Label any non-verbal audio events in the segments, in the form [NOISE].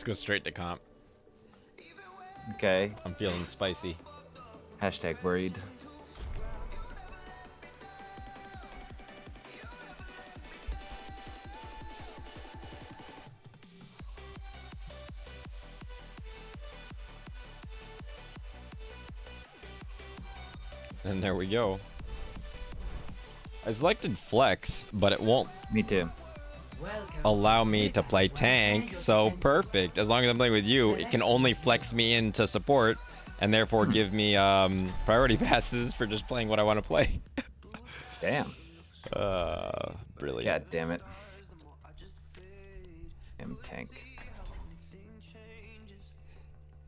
Let's go straight to comp. Okay. I'm feeling spicy. Hashtag worried. And there we go. I selected flex, but it won't Me too. Allow me to play tank, so perfect. As long as I'm playing with you, it can only flex me into support, and therefore give me um, priority [LAUGHS] passes for just playing what I want to play. Damn. uh, brilliant. God damn it. Damn tank.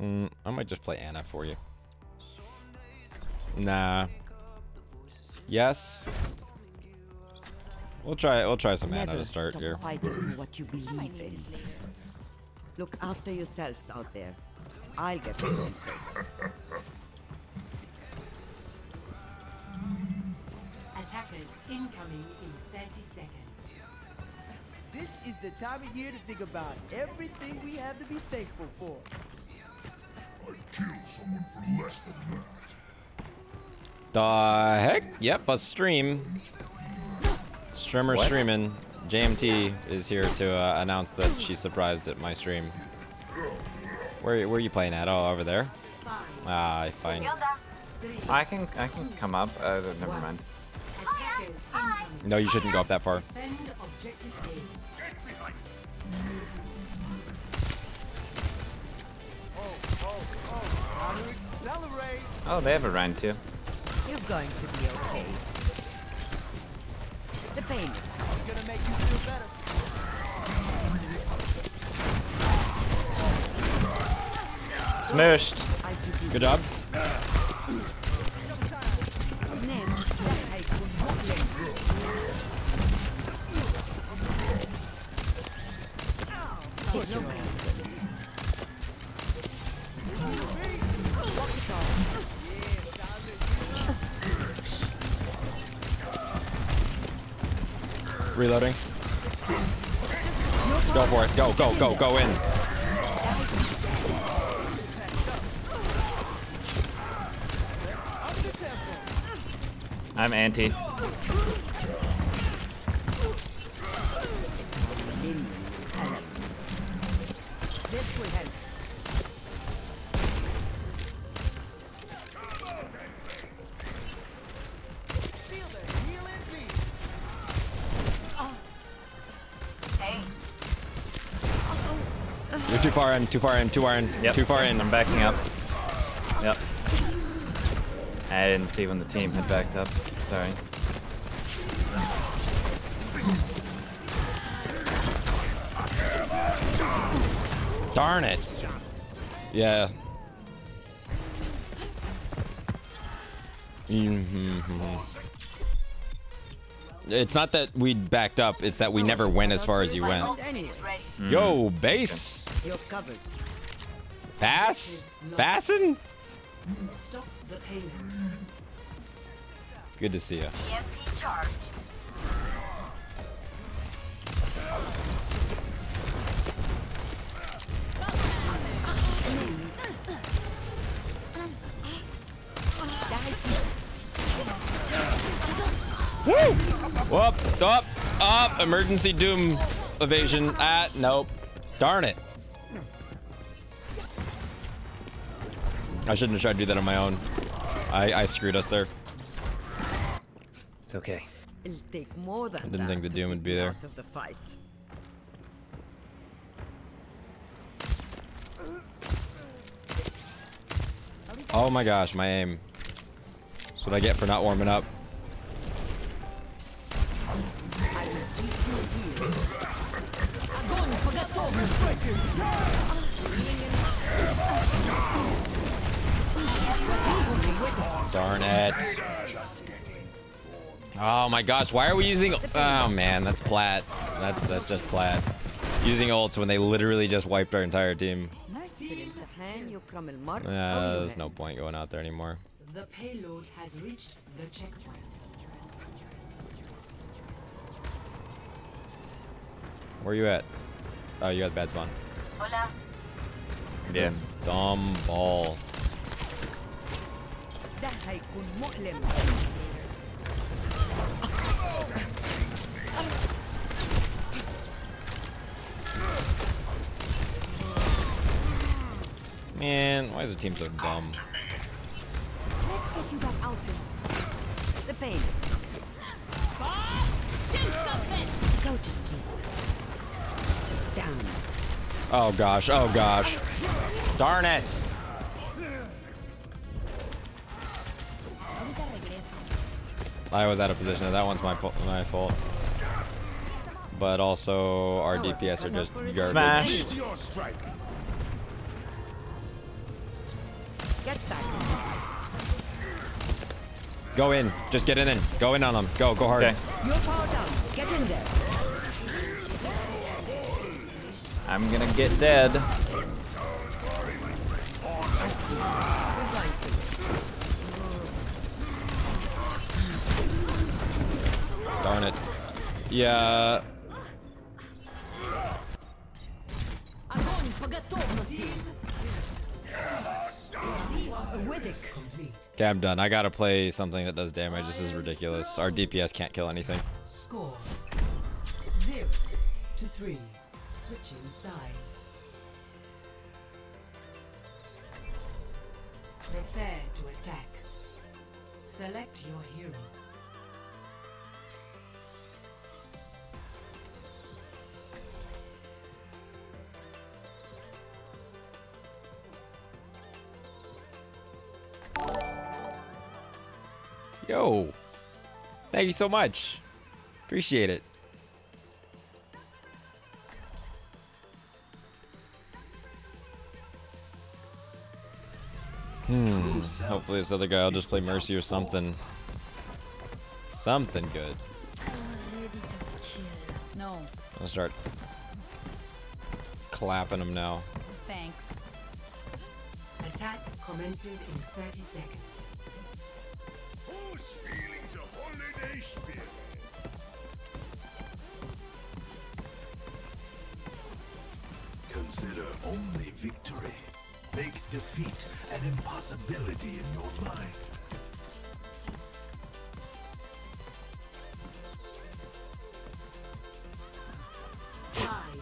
Mm, I might just play Ana for you. Nah. Yes. We'll try. We'll try some Ana Never to start stop here. fighting for what you believe in. Look after yourselves out there. I'll get us. Attackers incoming in 30 seconds. This is the time of year to think about everything we have to be thankful for. I killed someone for less than that. The heck? Yep, a stream. Streamer What? streaming. JMT is here to uh, announce that she's surprised at my stream. Where where are you playing at? Oh, over there. Ah, fine. I can I can come up. Uh, never mind. No, you shouldn't go up that far. Objective A. Oh, oh, oh, how to accelerate. Oh, they have a Rein too. You're going to be okay. The pain. Gonna make you feel better. Smushed. I give you Good job. Reloading. Go for it. Go, go, go, go in. I'm anti. In, too far in, too far in, Yep. too far in. I'm backing up. Yep. I didn't see when the team had backed up. Sorry. Darn it. Yeah. Mhm. It's not that we backed up, it's that we never went as far as you went. Anyway, Yo, base! You're covered. Pass? Passing? Stop the payload. Good to see you. Woo! Whoop, up, up, emergency doom evasion. Ah, nope. Darn it. I shouldn't have tried to do that on my own. I, I screwed us there. It's okay. It'll take more than I didn't think the Doom would be there. Of the fight. Oh my gosh, my aim. That's what I get for not warming up. Darn it. Oh my gosh, why are we using... Oh man, that's plat. That's, that's just plat. Using ults when they literally just wiped our entire team. Yeah, there's no point going out there anymore. The payload has reached the checkpoint. Where are you at? Oh, you got bad spawn. Yeah. This dumb ball. ده هيكون مؤلم Man, why is the team so dumb? Let's get you back out there. the pain Do something! go to sleep down Oh gosh, oh gosh. Darn it! I was out of position. That one's my fault. My fault. But also, our DPS are just garbage. Smash. Go in. Just get in. in. Go in on them. Go. Go hard. Okay. you're down get in there I'm gonna get dead. Darn it. Yeah. Okay, I'm done. I gotta play something that does damage. This is ridiculous. Our DPS can't kill anything. Score zero to three. Switching sides. Prepare to attack. Select your hero. Yo. Thank you so much. Appreciate it. Hmm. Hopefully this other guy will just play Mercy or something. Something good. No, I'll start clapping him now. thanks. Attack commences in 30 seconds. Consider only victory. Make defeat an impossibility in your mind. Five,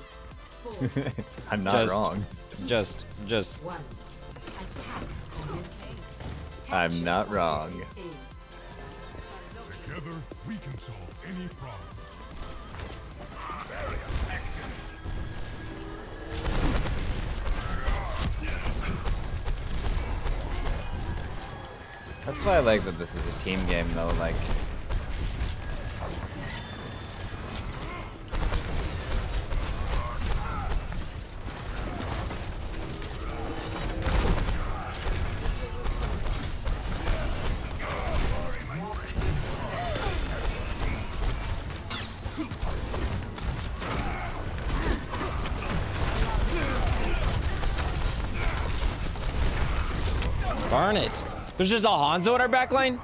four, [LAUGHS] I'm not Just- wrong. Just, just. one. I'm not wrong. Together, we can solve any problem. That's why I like that this is a team game though, like There's just a Hanzo in our backline?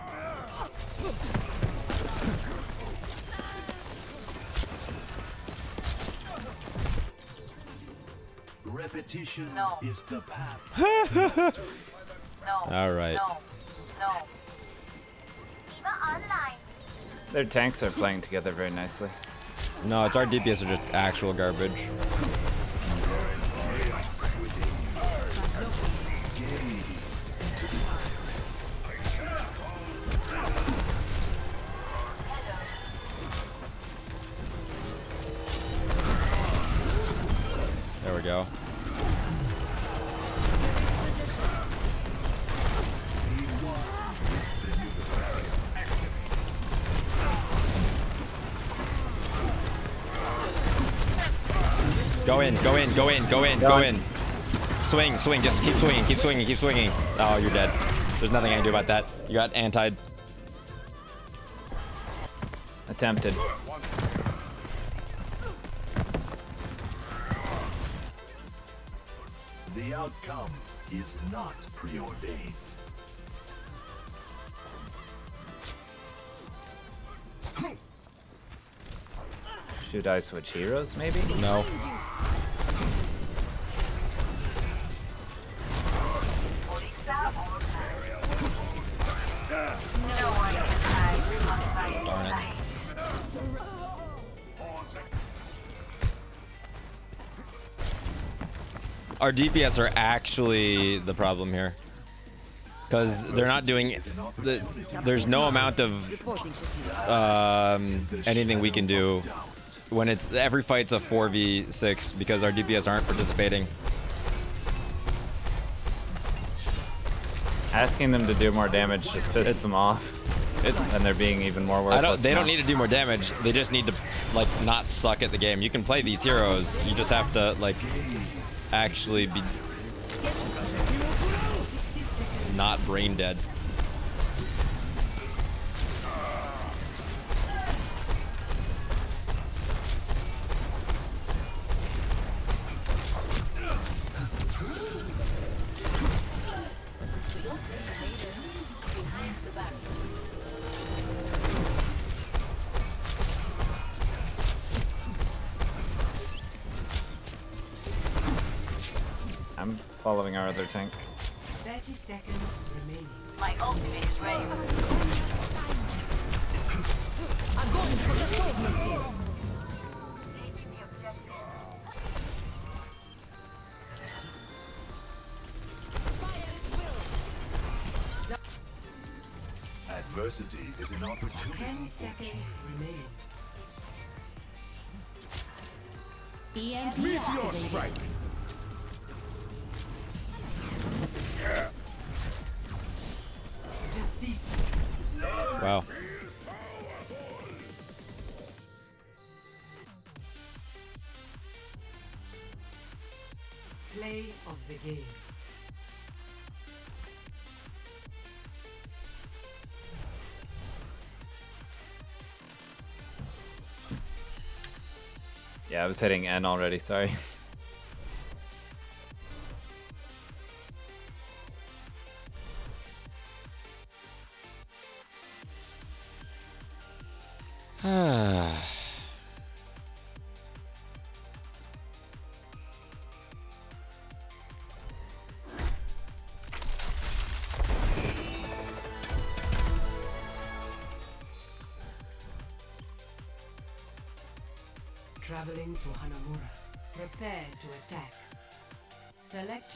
Repetition No. is the path. [LAUGHS] No. All right. No. No. Online. their tanks are playing together very nicely. No, it's our DPS are just actual garbage. Go in, go in, go in. Swing, swing, just keep swinging, keep swinging, keep swinging. Oh, you're dead. There's nothing I can do about that. You got anti. Attempted. The outcome is not preordained. Should I switch heroes maybe? No. Our DPS are actually the problem here. Because they're not doing... The, there's no amount of Reporting to field. um, anything we can do when it's every fight's a 4v6 because our DPS aren't participating. Asking them to do more damage just pisses them off. It's, And they're being even more worthless. Don't, they don't need to do more damage. They just need to like not suck at the game. You can play these heroes. You just have to like actually be not brain dead. Seconds remaining. EMP activated. Wow. Play of the game. Yeah, I was hitting N already, sorry. [LAUGHS]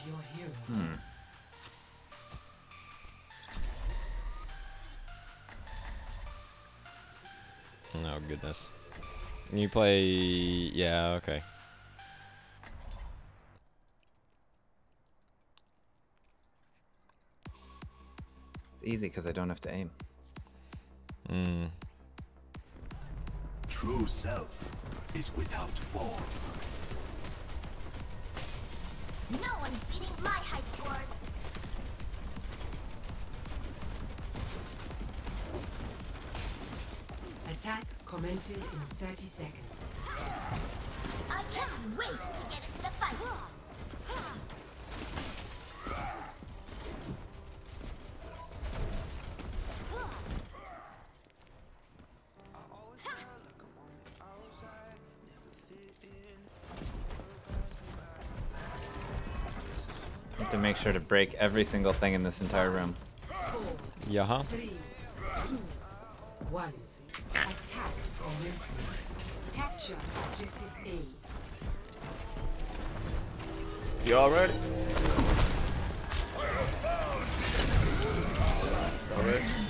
your hero. Oh goodness. You play yeah, okay. It's easy because I don't have to aim. Mm. True self is without form. No one's beating my height board. Attack commences in 30 seconds. I can't wait to get into the fight. Break every single thing in this entire room. Yeah, huh? Three, two, one. Attack commencing. Capture objective A. You all ready? All ready?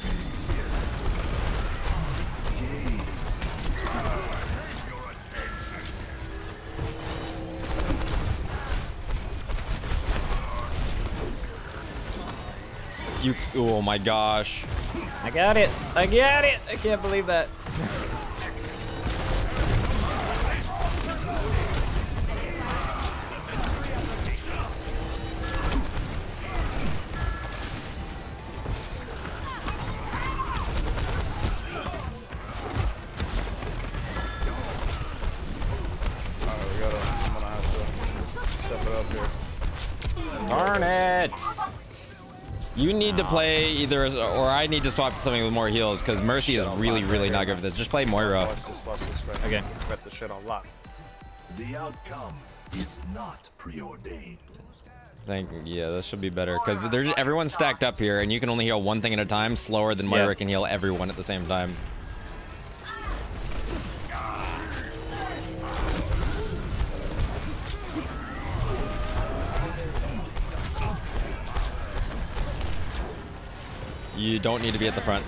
You oh my gosh. I got it! I got it! I can't believe that. All right, we gotta. I'm gonna have to step it up here. Darn it! You need to play either, as- or I need to swap to something with more heals because Mercy is really, really not good for this. Just play Moira. Watch this. Watch this. Right Okay. Got the shit on lock. The outcome is not preordained. Think, yeah, this should be better because there's everyone's stacked up here, and you can only heal one thing at a time, slower than Moira Yeah. can heal everyone at the same time. You don't need to be at the front.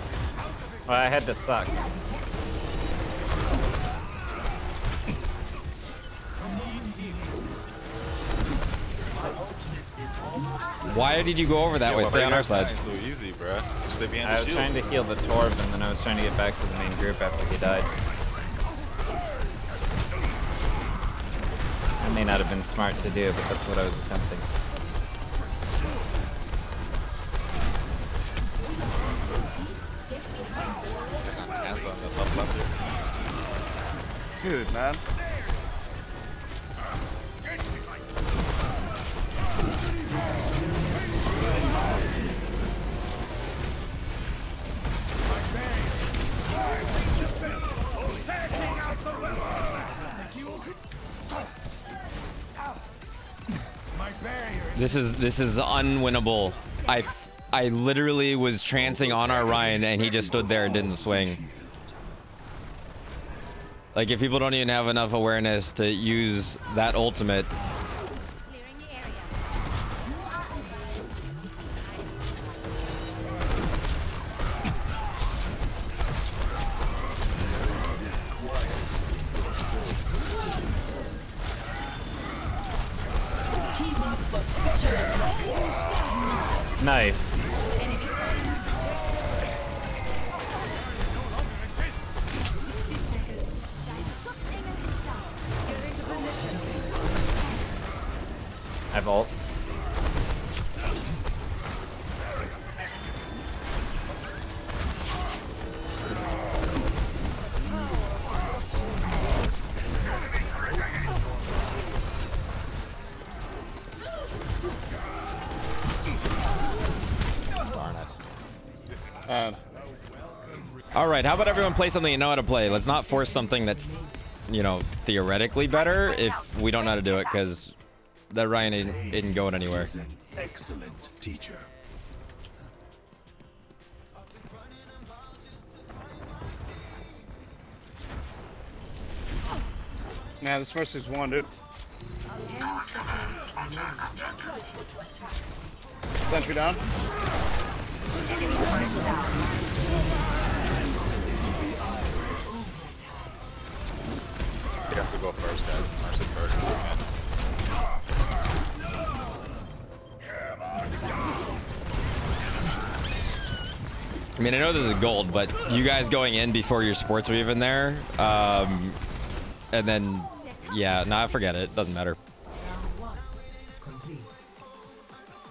Well, I had to suck. Why did you go over that Yeah, way? why Stay on our side. So easy, bro. Stay behind I the was shield. trying to heal the Torb, and then I was trying to get back to the main group after he died. That may not have been smart to do, but that's what I was attempting. Dude, man. This is this is unwinnable. I I literally was trancing on our Rein and he just stood there and didn't swing. Like if people don't even have enough awareness to use that ultimate, right, how about everyone play something you know how to play? Let's not force something that's, you know, theoretically better if we don't know how to do it because that Rein isn't, isn't going anywhere. Is an excellent teacher. yeah, this Mercy's one, dude. Sentry down. You have to go first, guys. Mercy first. man. I mean, I know this is gold, but you guys going in before your sports are even there, um, and then, yeah, nah, forget it. Doesn't matter. Round one. Complete.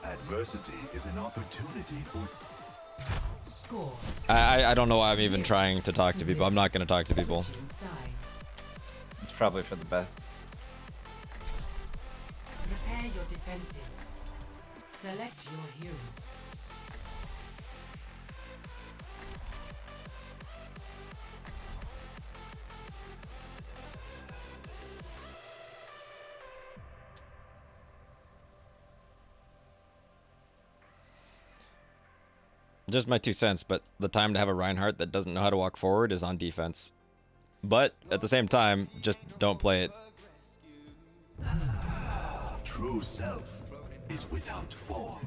Adversity is an opportunity for Score. I, I- I don't know why I'm even trying to talk to people. I'm not going to talk to people. Switching sides. It's probably for the best. Prepare your defenses. Select your hero. Just my two cents, but the time to have a Reinhardt that doesn't know how to walk forward is on defense. But at the same time, just don't play it. true self is without form.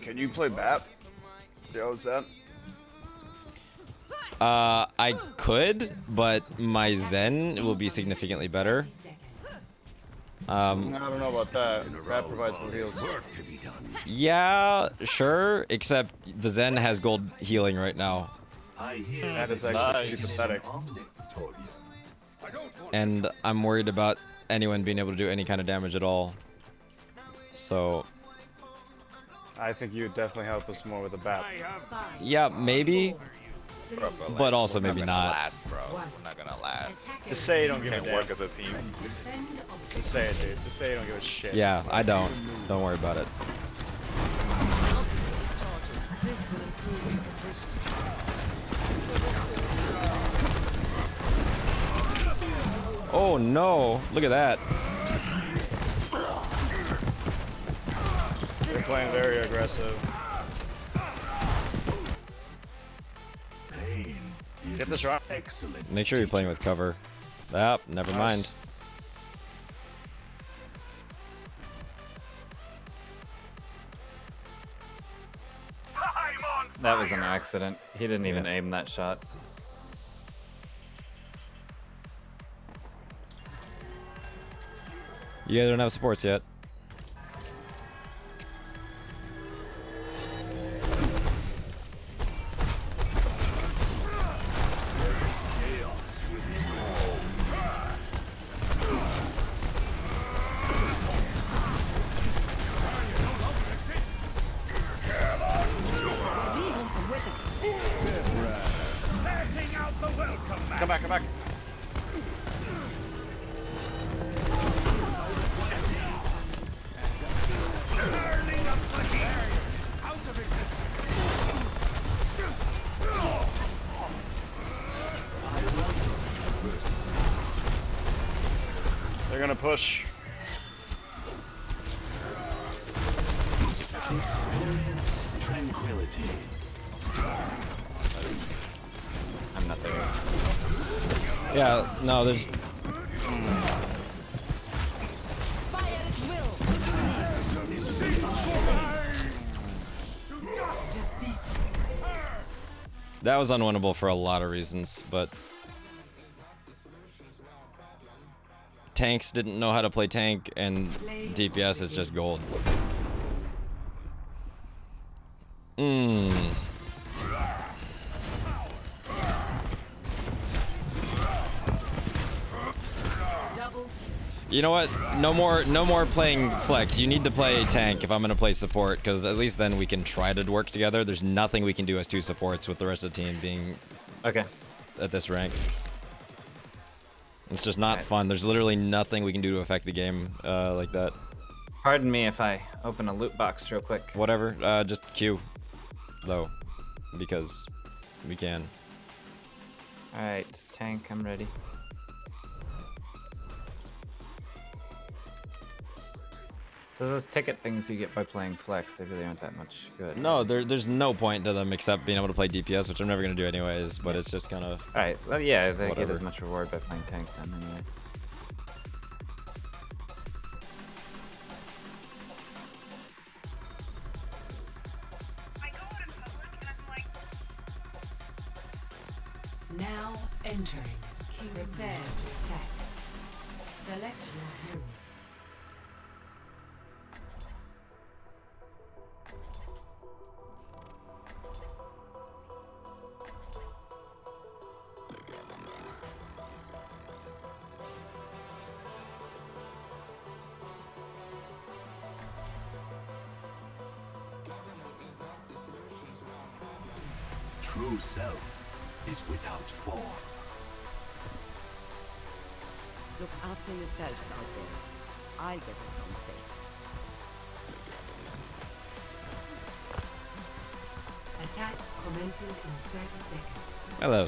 Can you play BAP? Yo, what's that? Uh, I could, but my Zen will be significantly better. Seconds. Um, I don't know about that. BAP provides more heals. yeah, sure, except the Zen has gold healing right now. That is actually Nice. pathetic. And I'm worried about anyone being able to do any kind of damage at all. So, I think you would definitely help us more with the BAP. yeah, maybe, Bro, but also we're maybe gonna not. Last, bro. We're not gonna last. Just say you don't give a damn. work as a team. Just say it, dude. Just say you don't give a shit. Yeah, I don't. Don't worry about it. Oh no! Look at that. They're playing very aggressive. Get this rock. Excellent. Make sure you're playing with cover. Ah, never nice. mind. That was an accident. He didn't even yeah. aim that shot. You guys don't have supports yet. Was unwinnable for a lot of reasons, but tanks didn't know how to play tank, and DPS is just gold. Mmm. You know what? No more, no more playing flex. You need to play tank if I'm gonna play support, because at least then we can try to work together. There's nothing we can do as two supports with the rest of the team being Okay. at this rank. It's just not Right. fun. There's literally nothing we can do to affect the game uh, like that. Pardon me if I open a loot box real quick. Whatever. Uh, just Q, though, because we can. Alright, tank, I'm ready. So those ticket things you get by playing flex, they really aren't that much good. No, there, there's no point to them except being able to play DPS, which I'm never gonna do anyways. But it's just kind of. Alright, well yeah, they get as much reward by playing tank then anyway.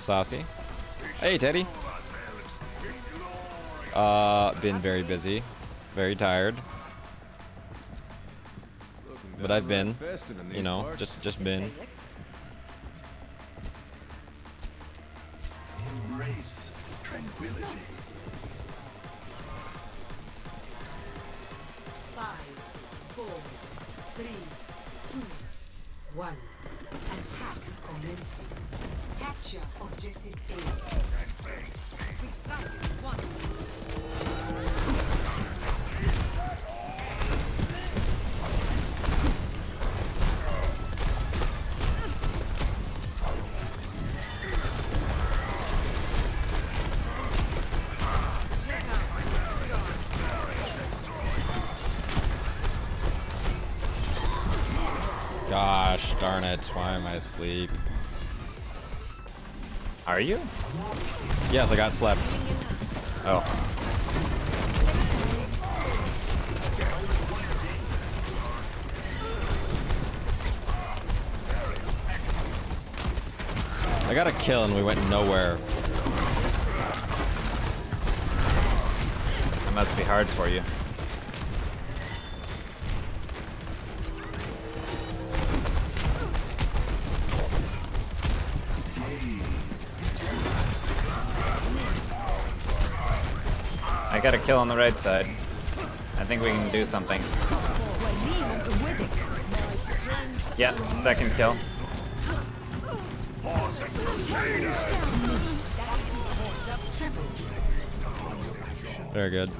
Hello, Saucy. Hey, Teddy. Uh, been very busy, very tired, but I've been, you know, just just been. Are you? Yes, I got slept. Oh. I got a kill and we went nowhere. It must be hard for you. I got a kill on the right side. I think we can do something. Yeah, second kill. Very good.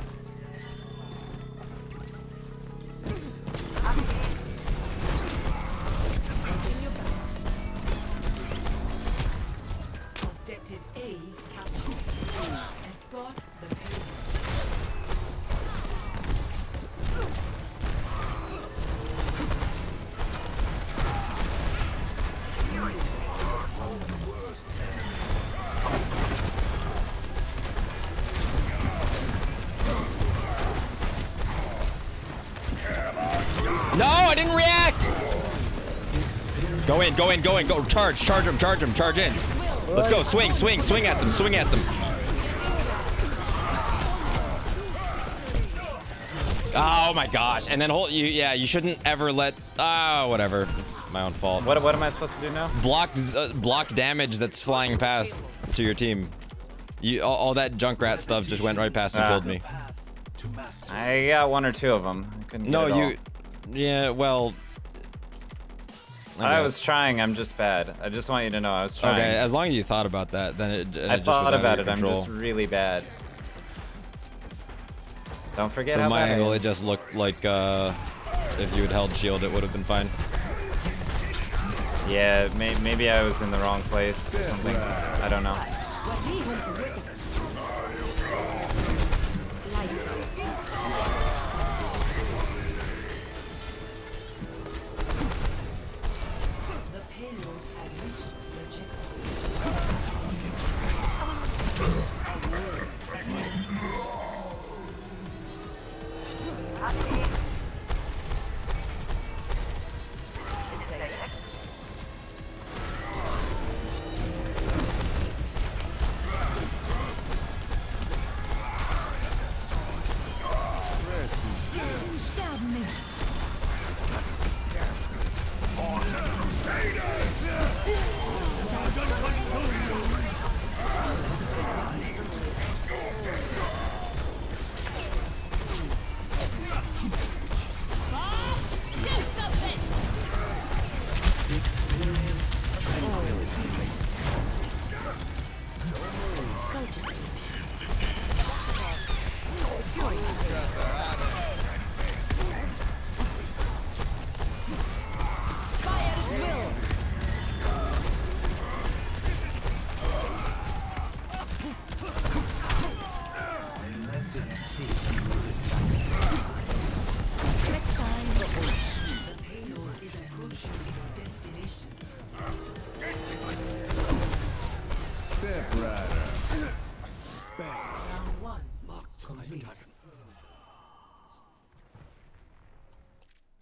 Go in, go in, go charge, charge him, charge him, charge in. Let's go, swing, swing, swing at them, swing at them. Oh my gosh! And then hold you. Yeah, you shouldn't ever let. Ah, whatever. It's my own fault. What what am I supposed to do now? Block uh, block damage that's flying past to your team. You all, all that Junkrat stuff just went right past and Ah. killed me. I got one or two of them. I couldn't No, it all. you. Yeah, well. I guess. was trying. I'm just bad. I just want you to know I was trying. Okay, as long as you thought about that, then it. it I just thought was out of about it. I'm just really bad. Don't forget From how my I angle, it just looked like uh, if you had held shield, it would have been fine. Yeah, may, maybe I was in the wrong place or something. I don't know.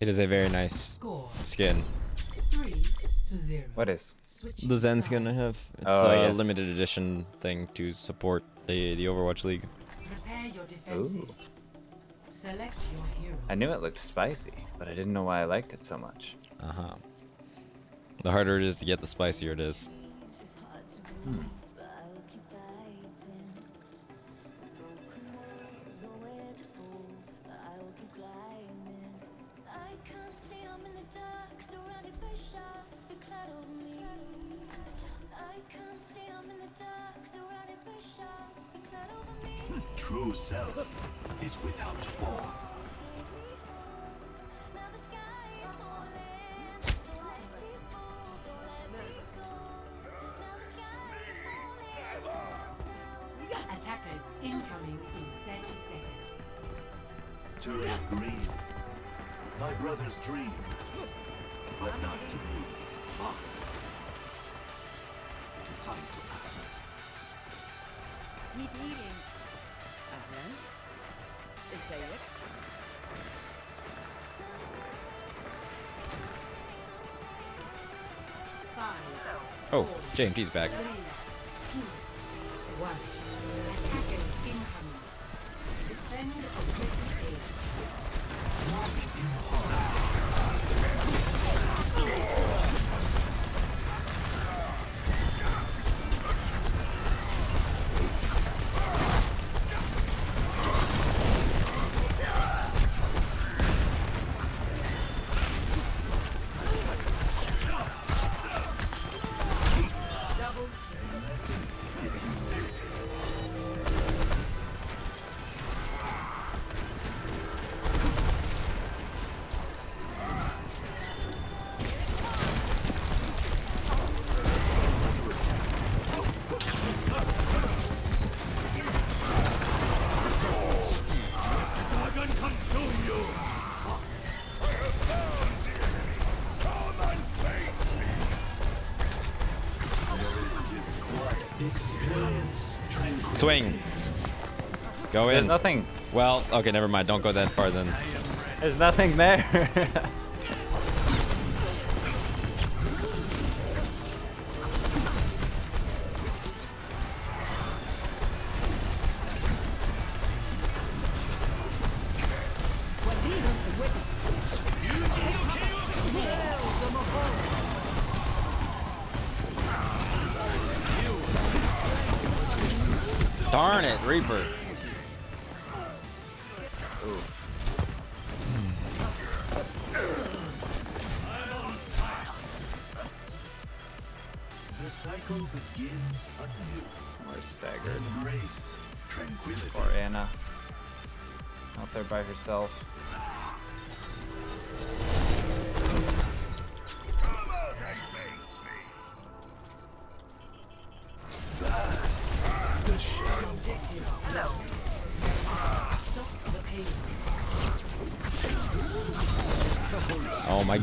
It is a very nice Score skin. three to zero. What is? The Zen's sides. gonna have. It's Oh, a yes. limited edition thing to support the the Overwatch League. Prepare your defenses. Select your hero. I knew it looked spicy, but I didn't know why I liked it so much. Uh huh. The harder it is to get, the spicier it is. True self is without form. Attackers incoming in 30 seconds. Turret green. My brother's dream. But not to be. Mine. It is time to act. Keep eating. Is it? Five, Oh, JMP's back. Three, Go There's nothing. Well, okay, never mind. Don't go that far then. There's nothing there. [LAUGHS]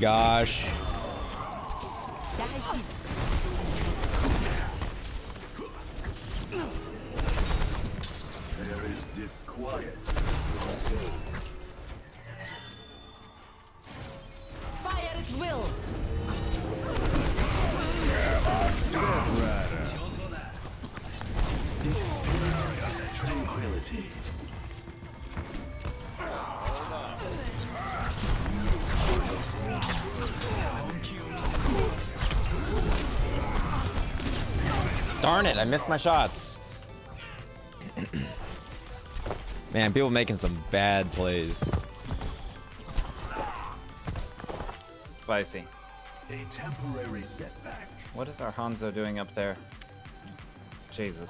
gosh. Darn it, I missed my shots. Man, people making some bad plays. Spicy. A temporary setback. What is our Hanzo doing up there? Jesus.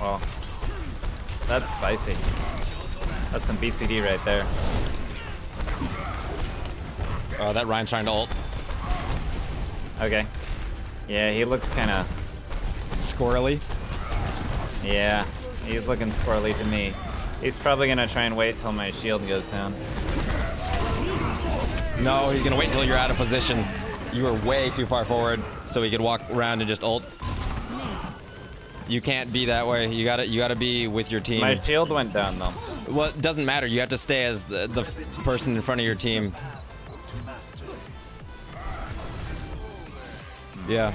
Well, that's spicy. That's some BCD right there. Oh, that Rein's trying to ult. Okay. Yeah, he looks kind of. Squirrely. Yeah, he's looking squirrely to me. He's probably gonna try and wait till my shield goes down. No, he's gonna wait until you're out of position. You were way too far forward, so he could walk around and just ult. You can't be that way. You gotta, you gotta be with your team. My shield went down though. Well, it doesn't matter. You have to stay as the, the person in front of your team. Yeah.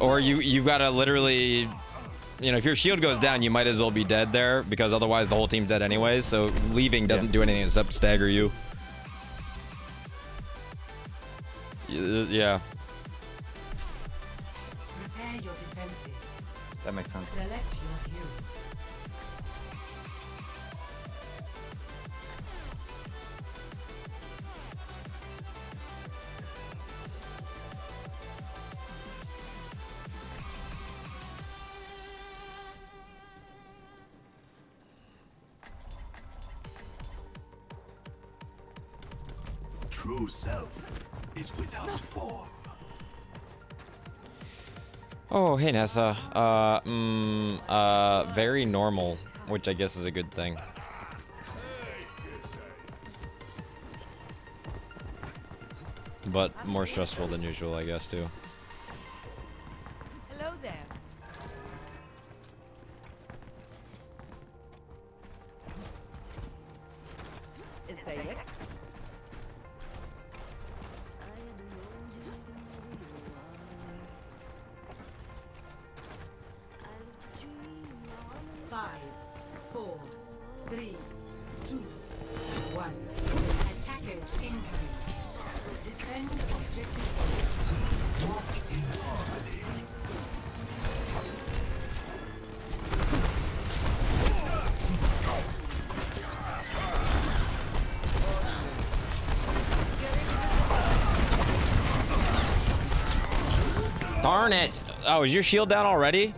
Or you, you've gotta literally, you know, if your shield goes down, you might as well be dead there because otherwise the whole team's dead anyways. So leaving doesn't Yeah. do anything except stagger you. Yeah. That makes sense. Select your hue. True self is without form. Oh, hey Nessa. Uh, mm, uh, very normal, which I guess is a good thing. But more stressful than usual, I guess, too. Oh, is your shield down already?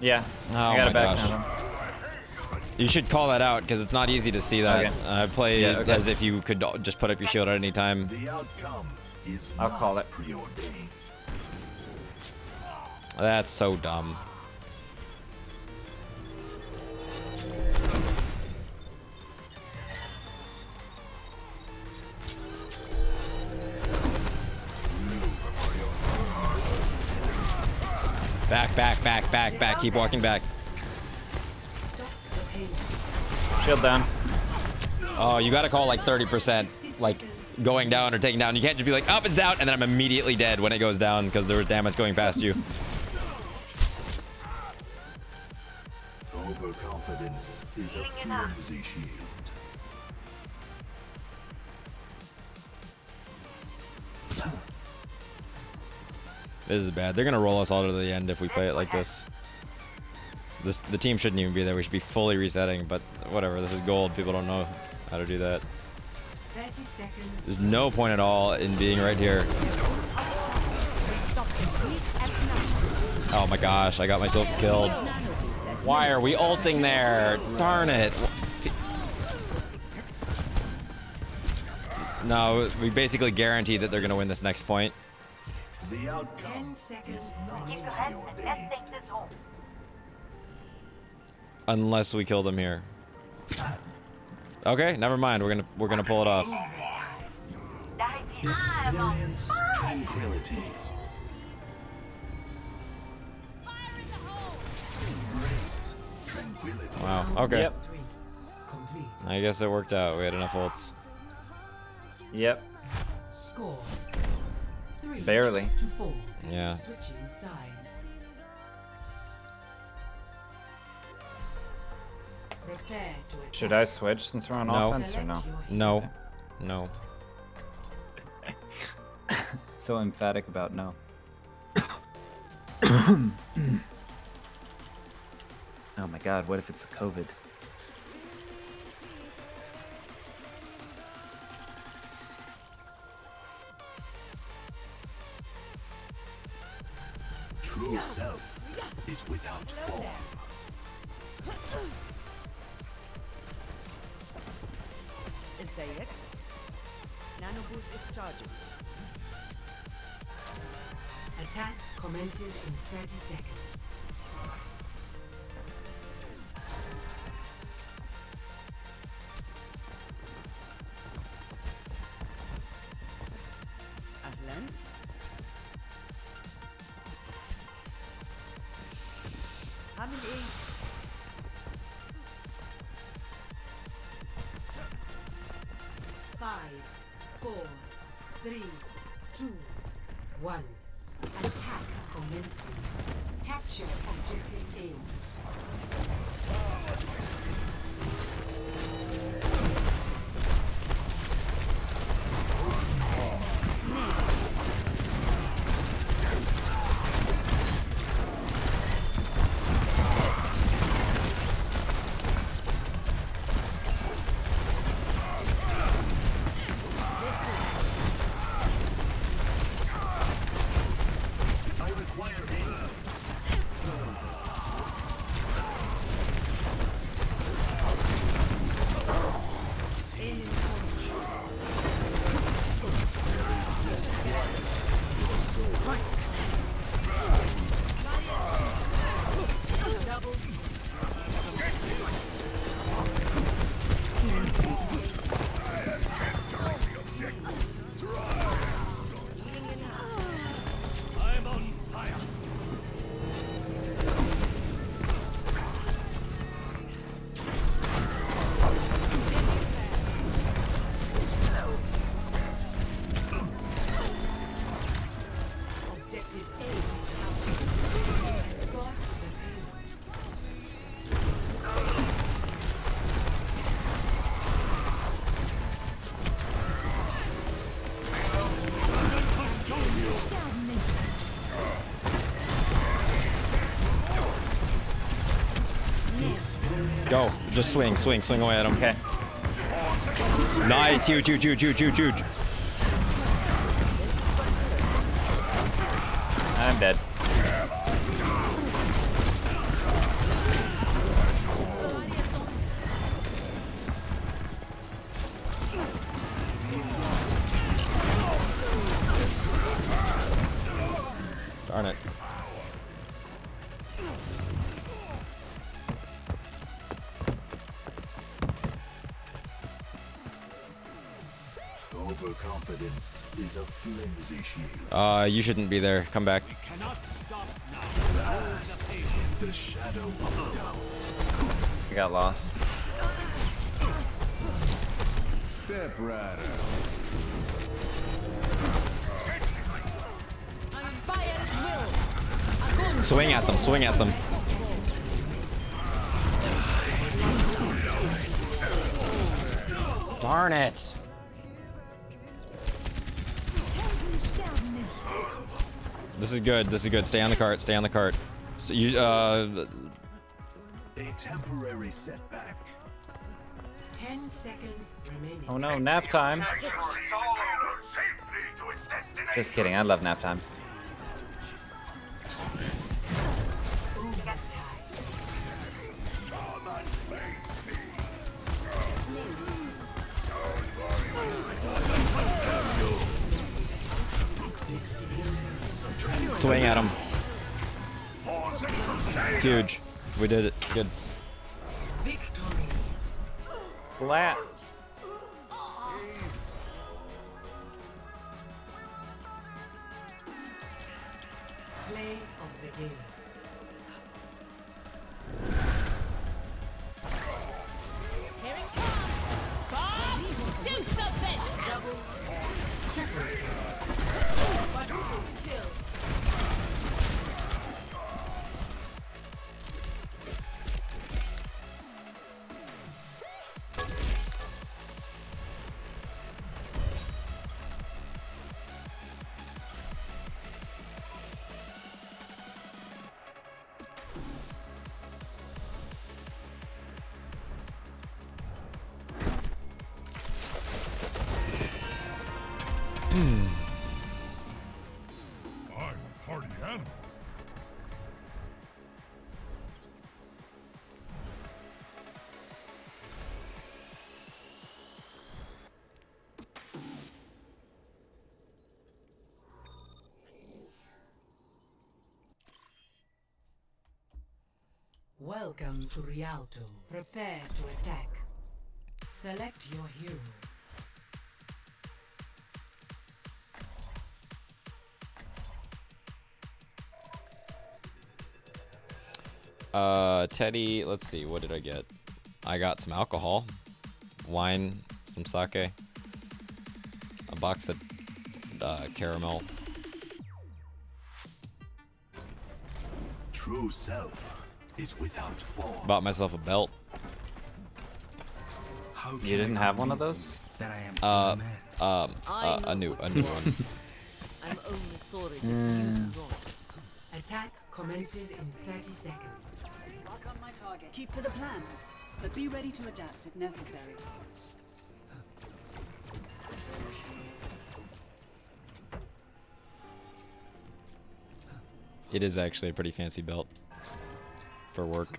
Yeah. Oh I got my back gosh. now. You should call that out because it's not easy to see that. Okay. I play Yeah, okay. as if you could just put up your shield at any time. The outcome is I'll not call it. preordained. That's so dumb. Back, back, back, back, back. Keep walking back. Shield down. Oh, you gotta call like 30%, like going down or taking down. You can't just be like, up, it's down, and then I'm immediately dead when it goes down because there was damage going past you. Overconfidence is a flimsy shield. This is bad. They're gonna roll us all to the end if we play it like this. This the team shouldn't even be there. We should be fully resetting, but whatever. This is gold. People don't know how to do that. There's no point at all in being right here. Oh my gosh, I got myself killed. Why are we ulting there? Darn it. No, we basically guarantee that they're gonna win this next point. The outcome 10 seconds. Keep your head and let's take this home. Unless we kill them here. Okay, never mind. We're gonna we're gonna pull it off. experience ah, tranquility. Wow. Okay. Yep. I guess it worked out. We had enough ults. Yep. Score. Barely. Yeah. Switching sides. To. Should I switch since we're on No. offense or no? Select your hero. No. No. [LAUGHS] So emphatic about no. [COUGHS] [COUGHS] oh my god, what if it's COVID? true self is without form. Is that it? Nanoboost is charging. Attack commences in 30 seconds. Just swing, swing, swing away at him. Okay. Nice. Huge, huge, huge, huge, huge, huge. Uh, you shouldn't be there. Come back. I got lost. Step right Swing at them. Swing at them. Is good. This is good. Stay on the cart. Stay on the cart. So you, uh, A temporary setback. Ten seconds remaining. Oh no, nap time. Just kidding, I love nap time. Swing at him. Huge. We did it. Good. Flat. Welcome to Rialto. Prepare to attack. Select your hero. Uh, Teddy, let's see. What did I get? I got some alcohol, wine, some sake, a box of uh, caramel. True self is without form. Bought myself a belt. How You didn't I have one of those? That I am Uh, a um, uh, a new, a [LAUGHS] new one. I'm only sorry that Mm. you lost. Attack commences in 30 seconds. Target. Keep to the plan, but be ready to adapt if necessary. It is actually a pretty fancy belt for work.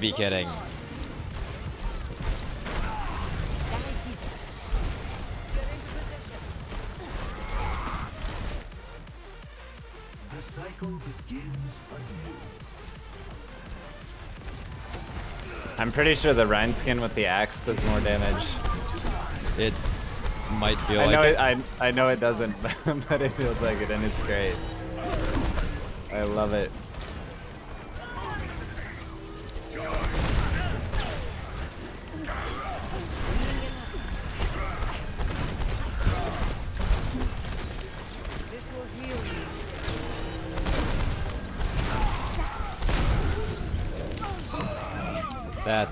Gotta be kidding. The cycle begins anew. I'm pretty sure the Rein skin with the axe does more damage. It might feel I like know it. it, I, I know it doesn't, [LAUGHS] but it feels like it and it's great. I love it.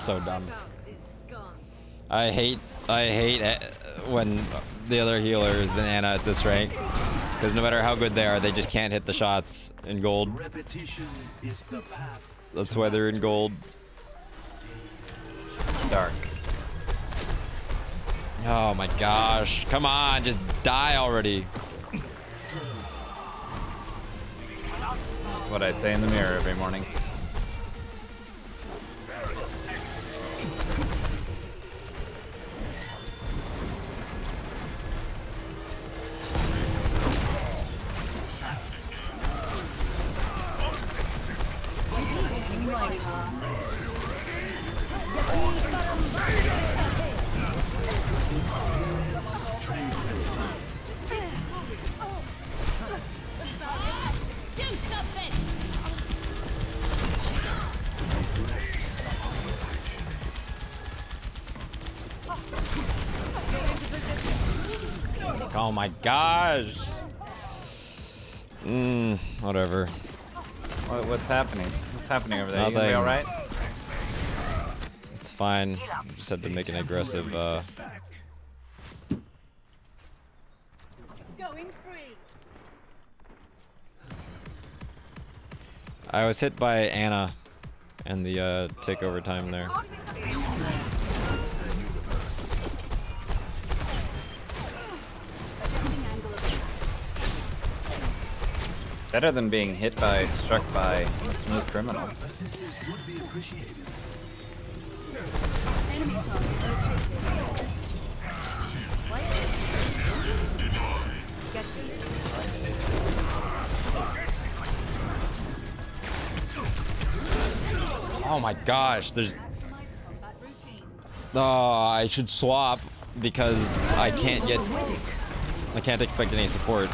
So dumb. I hate I hate when the other healer is an Ana at this rank. Because no matter how good they are, they just can't hit the shots in gold. Repetition is the path. That's why they're in gold. Dark. Oh my gosh. Come on, just die already. That's what I say in the mirror every morning. What's happening over there? You gonna alright? It's fine. Just had to make an aggressive, uh... I was hit by Ana and the, uh, takeover time there. Better than being hit by, struck by a smooth criminal. Oh my gosh, there's... Oh, I should swap because I can't get... I can't expect any support.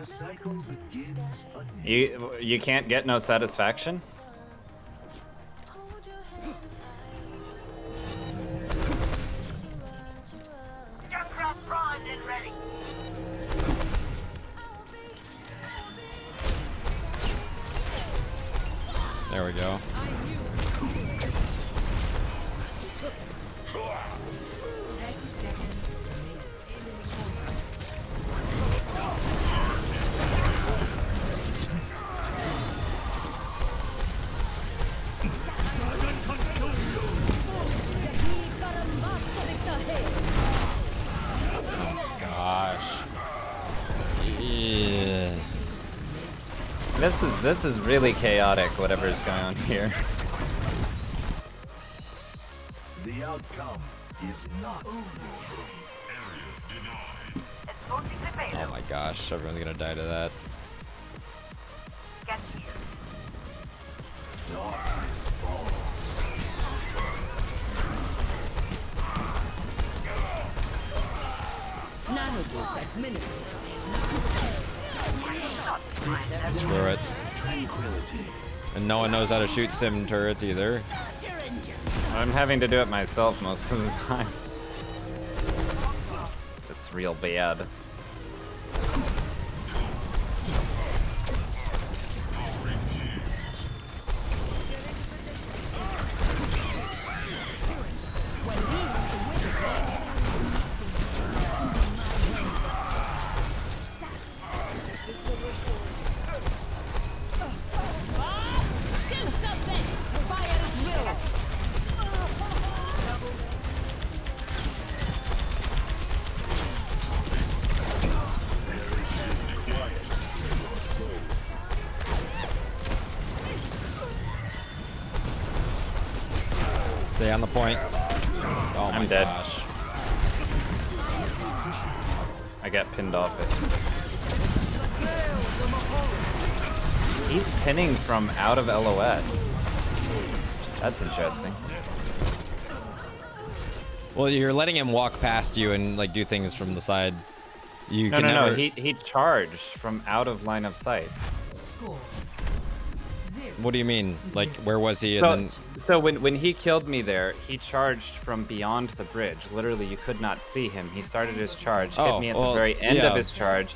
The cycle begins. You you can't get no satisfaction? There we go. This is this is really chaotic. Whatever's going on here. The outcome is not Oh my gosh, everyone's gonna die to that. No one knows how to shoot Sym turrets either. I'm having to do it myself most of the [LAUGHS] time. It's real bad. From out of LOS. That's interesting. Well, you're letting him walk past you and like do things from the side. You No, can no, never. no. He he charged from out of line of sight. What do you mean? Like, where was he? So, and then so when when he killed me there, he charged from beyond the bridge. Literally, you could not see him. He started his charge, hit Oh, me at well, the very end yeah. of his charge,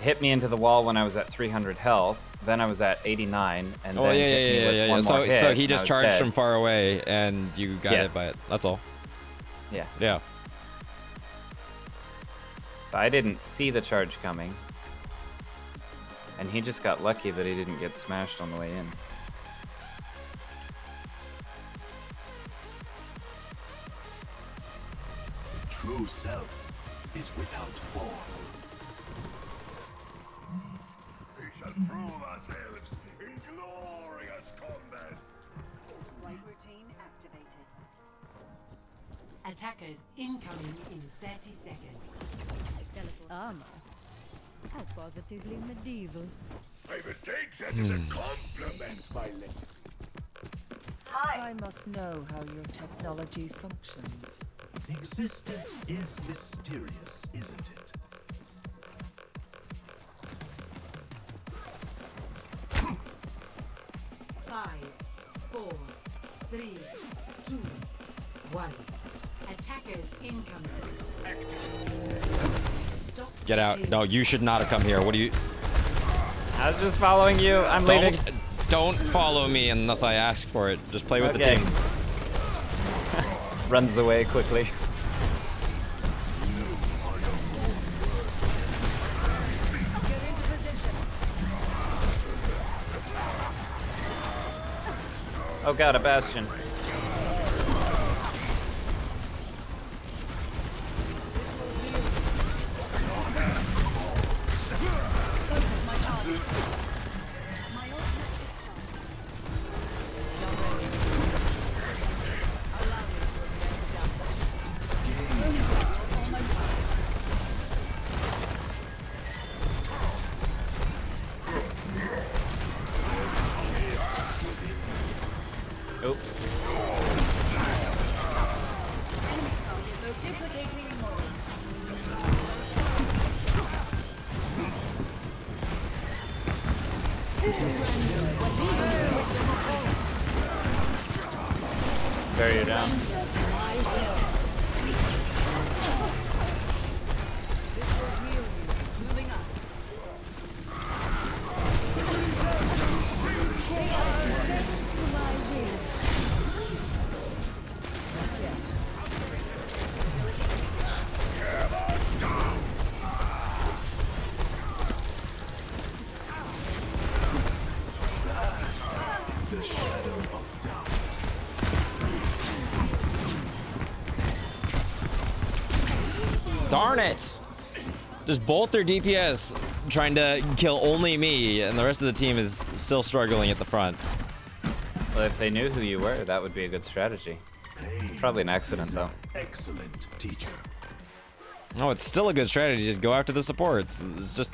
hit me into the wall when I was at 300 health, then I was at 89, and Oh then yeah, hit yeah, me yeah, with yeah, yeah. one So, hit, so he just charged dead. from far away, and you got Yeah. hit by it. That's all. Yeah. Yeah. So I didn't see the charge coming. And he just got lucky that he didn't get smashed on the way in. The True self is without form. We shall prove Attackers incoming in 30 seconds. Armor. How positively medieval. I will take that as a hmm. compliment, my lady. Hi. I must know how your technology functions. Existence is mysterious, isn't it? Five, four, three, two, one. Attackers incoming. Get out. No, you should not have come here. What do you? I was just following you. I'm don't, leaving. Don't follow me unless I ask for it. Just play with Okay. the team. [LAUGHS] Runs away quickly. Oh god, a bastion. Darn it! Just both their DPS trying to kill only me, and the rest of the team is still struggling at the front. Well, if they knew who you were, that would be a good strategy. Probably an accident, though. Excellent teacher. No, it's still a good strategy. Just go after the supports. It's just.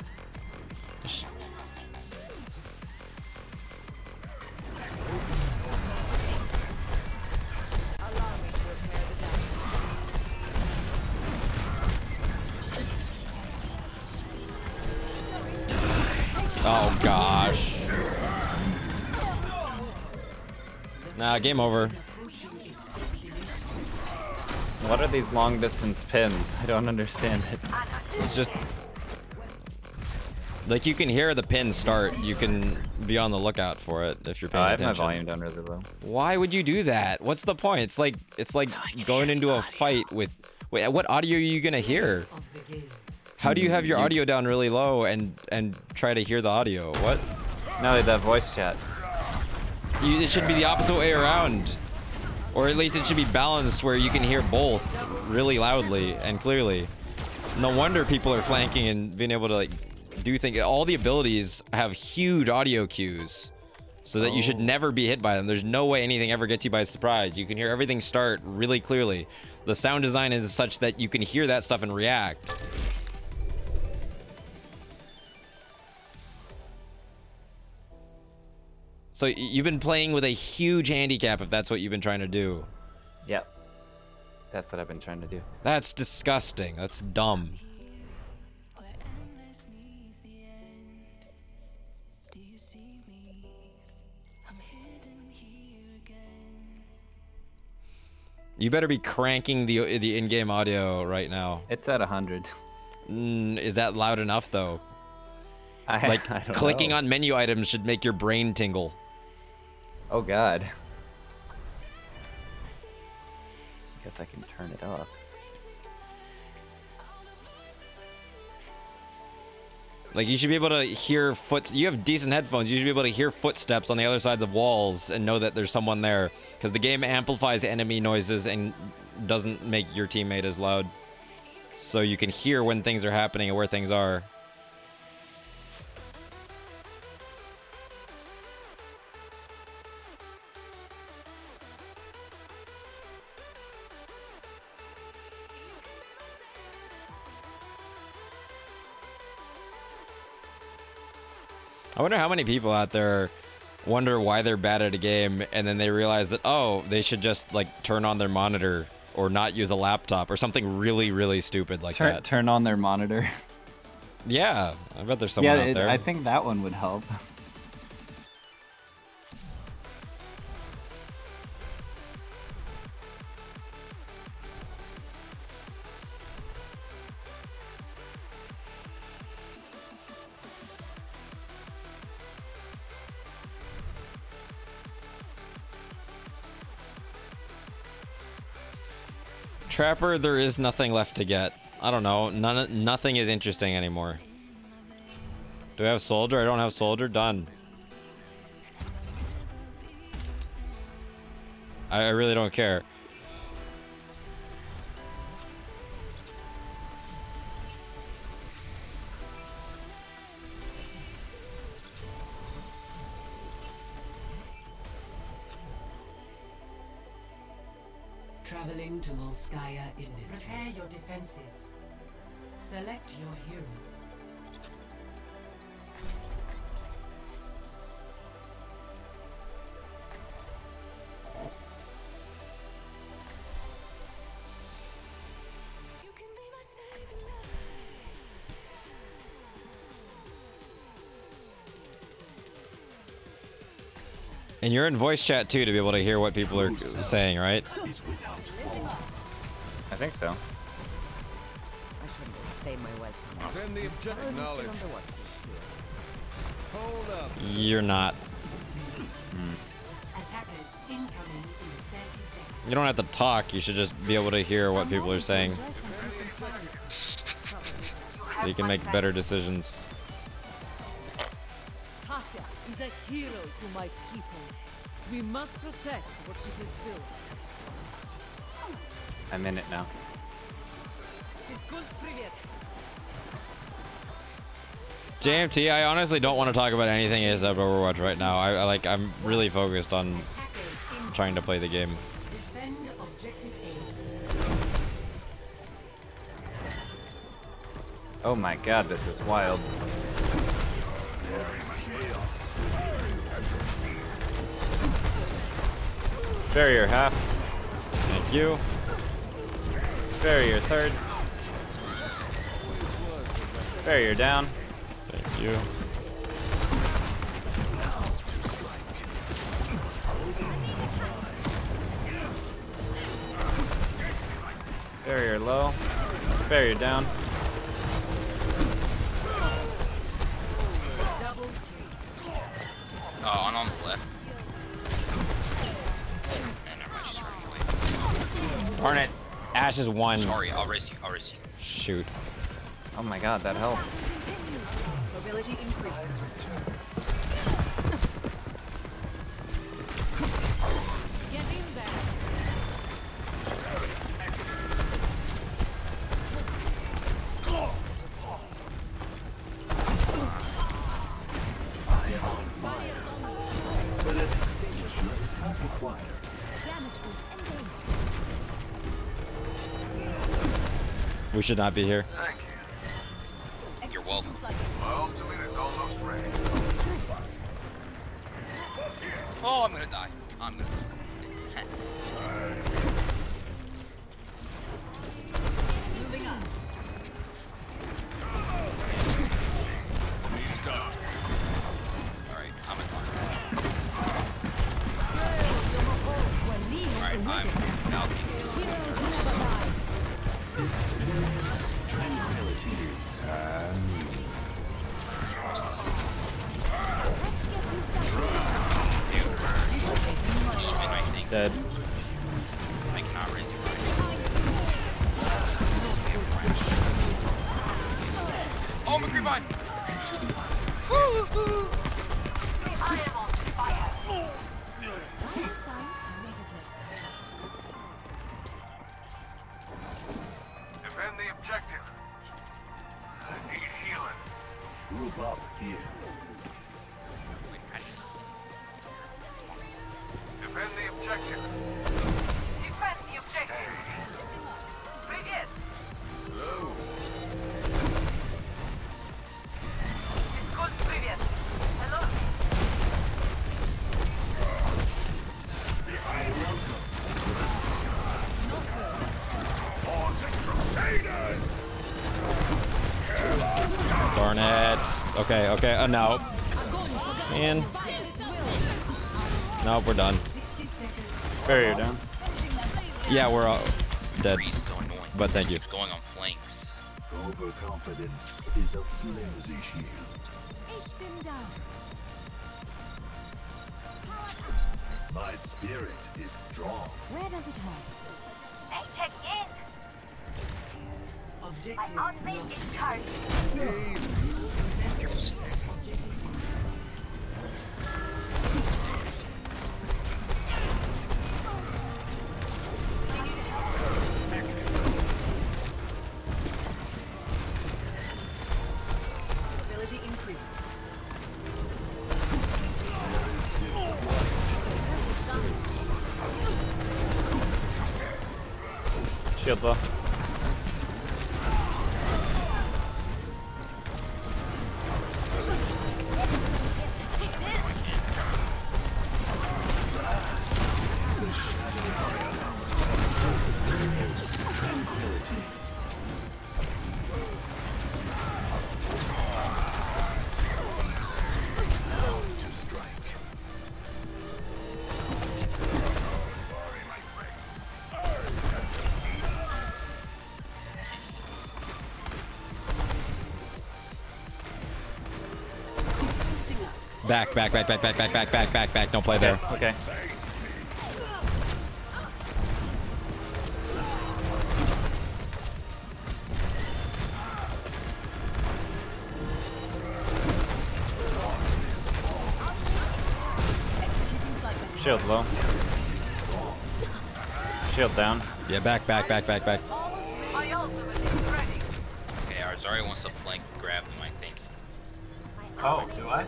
Game over. What are these long distance pins? I don't understand it. It's just like you can hear the pin start. You can be on the lookout for it if you're Oh, paying I have my attention. volume down really low. Why would you do that? What's the point? It's like it's like going into a fight with. Wait, what audio are you gonna hear? How do you have your audio down really low and and try to hear the audio? What? No, the voice chat. You, it should be the opposite way around, or at least it should be balanced where you can hear both really loudly and clearly. No wonder people are flanking and being able to like do things. All the abilities have huge audio cues, so that you should Oh. never be hit by them. There's no way anything ever gets you by surprise. You can hear everything start really clearly. The sound design is such that you can hear that stuff and react. So you've been playing with a huge handicap if that's what you've been trying to do. Yep. That's what I've been trying to do. That's disgusting. That's dumb. You better be cranking the the in-game audio right now. It's at 100. Mm, is that loud enough though? I- like [LAUGHS] I clicking know. on menu items should make your brain tingle. Oh god. I guess I can turn it up. Like you should be able to hear foot. You have decent headphones. You should be able to hear footsteps on the other sides of walls and know that there's someone there. Because the game amplifies enemy noises and doesn't make your teammate as loud. So you can hear when things are happening and where things are. I wonder how many people out there wonder why they're bad at a game and then they realize that oh they should just like turn on their monitor or not use a laptop or something really really stupid like Turn, that. turn on their monitor. [LAUGHS] Yeah, I bet there's someone yeah, out it- there. I think that one would help. Trapper, there is nothing left to get. I don't know. None, nothing is interesting anymore. Do I have soldier? I don't have soldier. Done. I, I really don't care. Traveling to Volskaya Industries. Prepare your defenses. Select your hero. And you're in voice chat too to be able to hear what people are saying, right? I think so. I shouldn't overstay my welcome. The knowledge. Hold up. You're not. Attackers incoming in 30 seconds. You don't have to talk. You should just be able to hear what people are saying. So you can make better decisions. hero to my people. We must protect what she has built. I'm in it now. JMT, I honestly don't want to talk about anything except Overwatch right now. I, I like I'm really focused on trying to play the game. Oh my god, this is wild. Barrier half. Thank you. Barrier third. Barrier down. Thank you. Barrier low. Barrier down. Darn it. Ash is one. Sorry, I'll race you, I'll race you. Shoot. Oh my god, that helped. Mobility increased. Should not be here. Okay, okay, uh, no. 봐 Back, back, back, back, back, back, back, back, back, back. Don't play there. Okay. Shield low. Shield down. Yeah, back, back, back, back, back. My ultimate is ready. Okay, our wants to flank Oh, do I?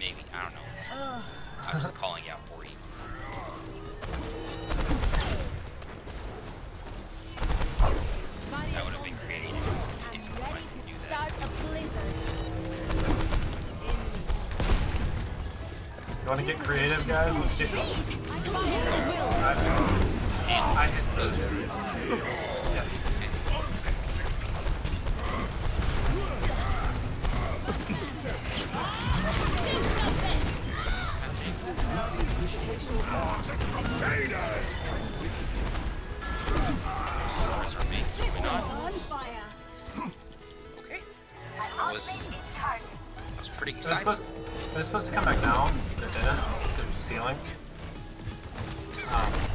Maybe, I don't know. I was calling out for you. That would have been creative if you wanted to do that. Start a blizzard. You want to get creative, guys? Let's get. And I hit Where's our base? Moving on. On Crusaders! Was, was pretty supposed, to come back now. They didn't. Um,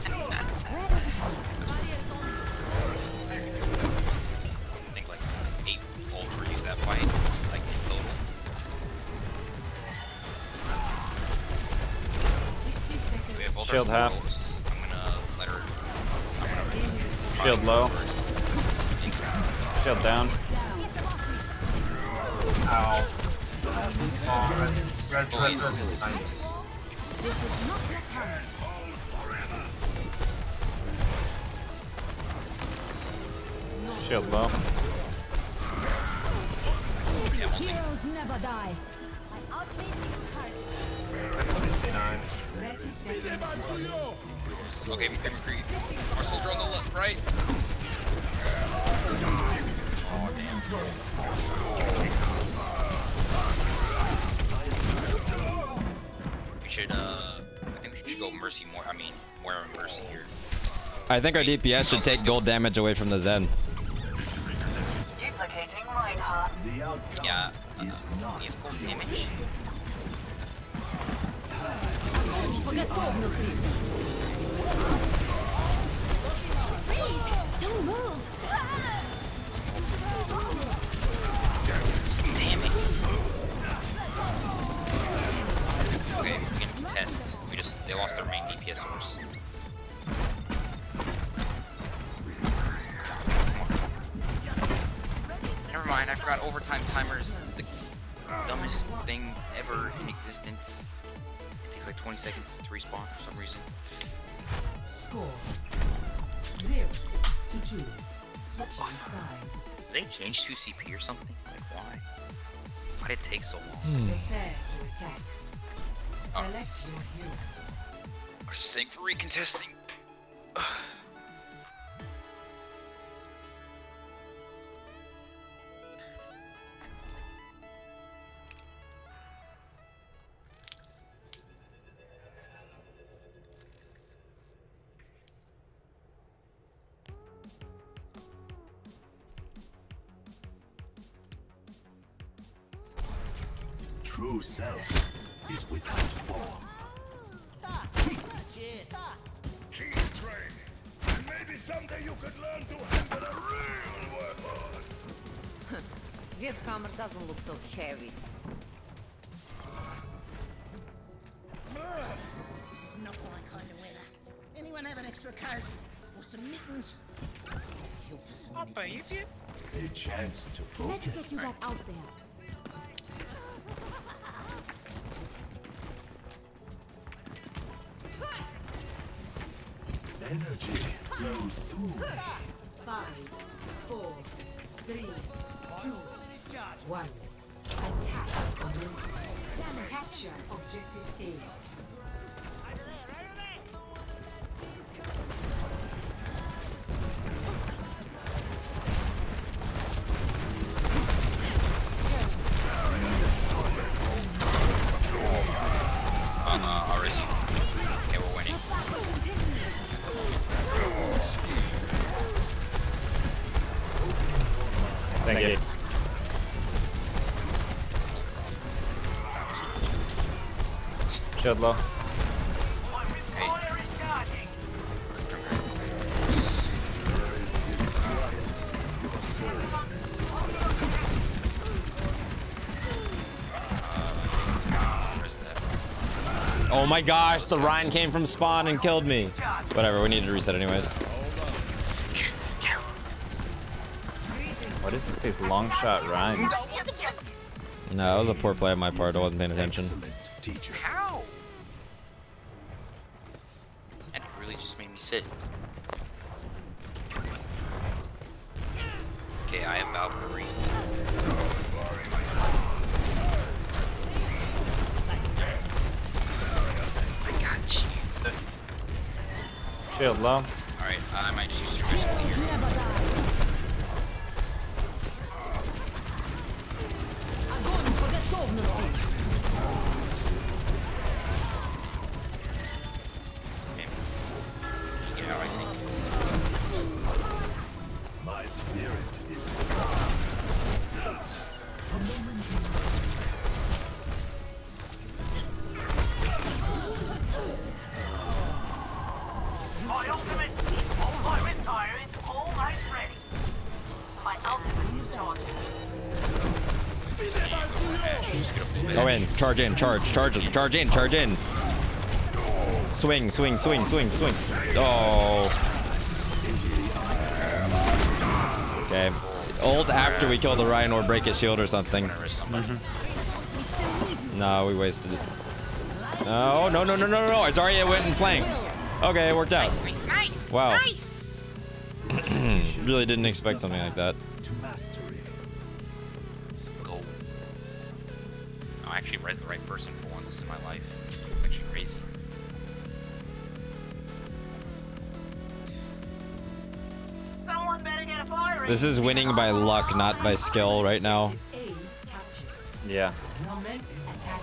Shield half. her. Shield low. Shield down. ow. Oh, red, red, red, red, nice. Shield low. Heroes never die. Okay, McCree, McCree. Our soldier on the left, right. Oh damn. We should. Uh, I think we should go Mercy more. I mean, more Mercy here. I think our DPS should take gold damage away from the Zen. Duplicating Reinhardt. Yeah. Uh, is not we have gold damage. по готовности. Freeze! Don't move! Damn it. Okay, we're gonna contest. We just they lost their main DPS source. Never mind, I forgot overtime timers the dumbest thing ever in existence. It takes like 20 seconds to respawn for some reason. Score zero to two. Switching sides. Did they change 2 CP or something? Like why? Why did it take so long? Hmm. Prepare to attack. Oh. Select your hero. I was just saying for recontesting. [SIGHS] True self is without form. Keep training, and maybe someday you could learn to handle a real warlord. That hammer doesn't look so heavy. Not my kind of weather. Anyone have an extra coat? Or some mittens? He'll for some I'll pay you. A chance to Let's get you back out there. Me. Five, four, three, two, one. Attack. Capture objective A. Oh my gosh, the Rein came from spawn and killed me. Whatever, we need to reset anyways. What is with these long shot Rein? No, that was a poor play on my part. I wasn't paying attention. Low. In, charge in, charge, charge, charge in, charge in. Swing, swing, swing, swing, swing. Oh. Okay. Ult after we kill the Rein or break his shield or something. No, we wasted it. Oh, no, no, no, no, no, no. Already went and flanked. Okay, it worked out. Nice, Wow. nice. [CLEARS THROAT] really didn't expect something like that. This is winning by luck, not by skill right now. Yeah. Commence attack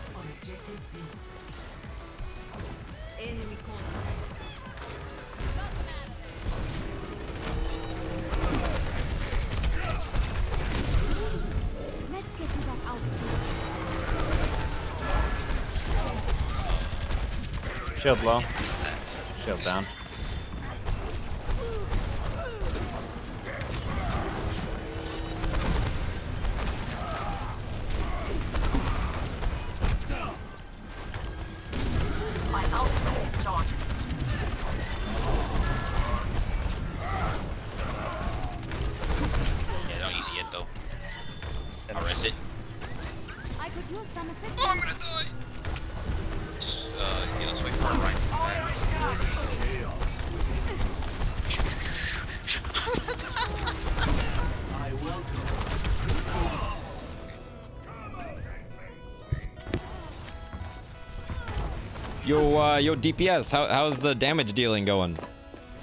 Yo, uh, yo, DPS, how, how's the damage dealing going?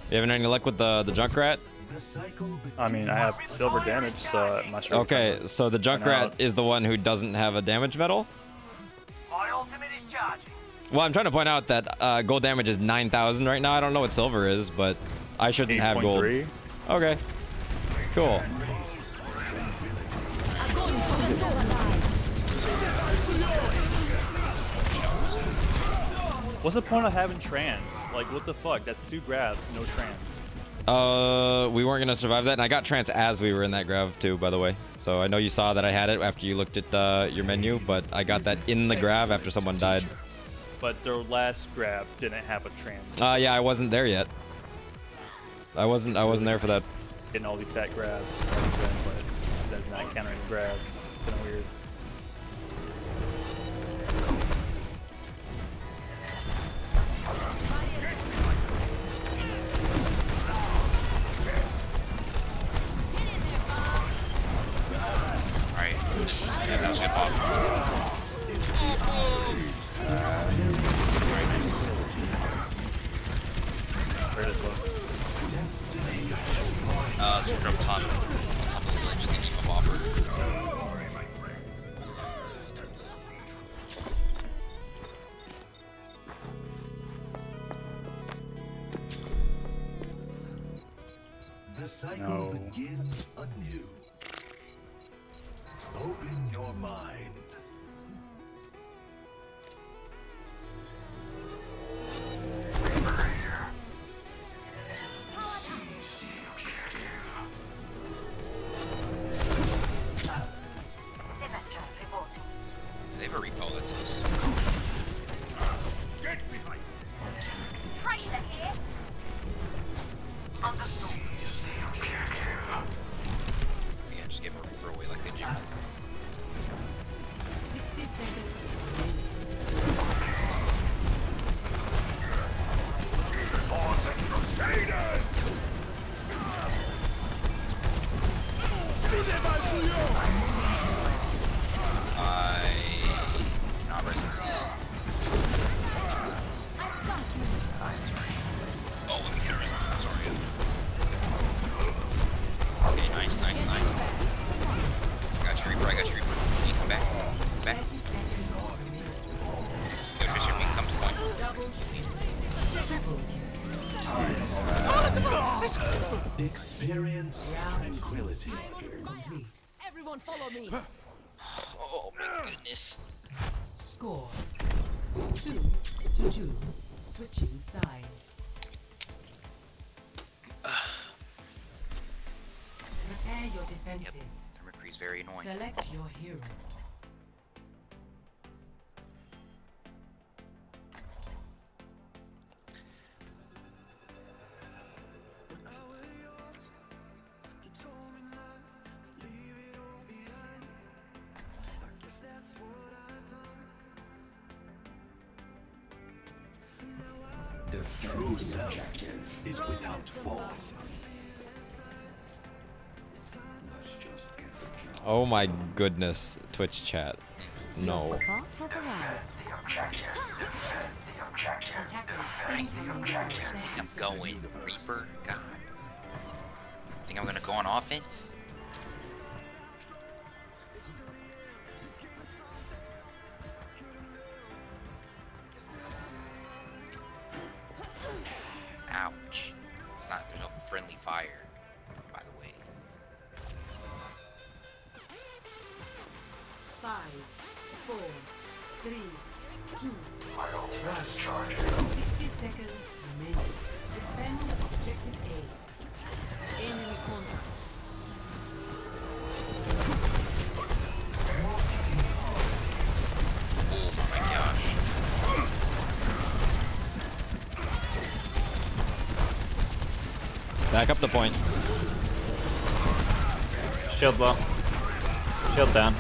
You having any luck with the the Junkrat? the I mean, I have silver damage, so I'm not sure. Okay, so the Turn Junkrat is the one who doesn't have a damage medal. My ultimate is charging. Well, I'm trying to point out that uh, gold damage is 9,000 right now. I don't know what silver is, but I shouldn't have gold. 8.3. Okay. Cool. The point of having trans? Like, what the fuck? That's two gravs, no trans. Uh, we weren't gonna survive that, and I got trance as we were in that grav too, by the way. So I know you saw that I had it after you looked at uh, your menu, but I got that in the grav after someone died. But their last grav didn't have a trans. Uh, yeah, I wasn't there yet. I wasn't. I wasn't there for that. Getting all these fat gravs, that's not countering gravs. It's kind of weird. Yeah, that was good pop. Where does low? Uh, so from top, top of the village, they need a bopper. The cycle No. begins anew. Open your mind. Tranquility. Complete. Everyone follow me. Oh my goodness. Score. Two to two. Switching sides. Prepare your defenses. Mercury's very annoying. Select true self is without form. Oh my goodness, Twitch chat. No. Support has arrived. I'm going Reaper. God. I think I'm gonna go on offense? Ouch. It's not, there's no friendly fire, by the way. Five, four, three, two. My ultimate is 60 seconds Back up the point. Shield low. Shield down.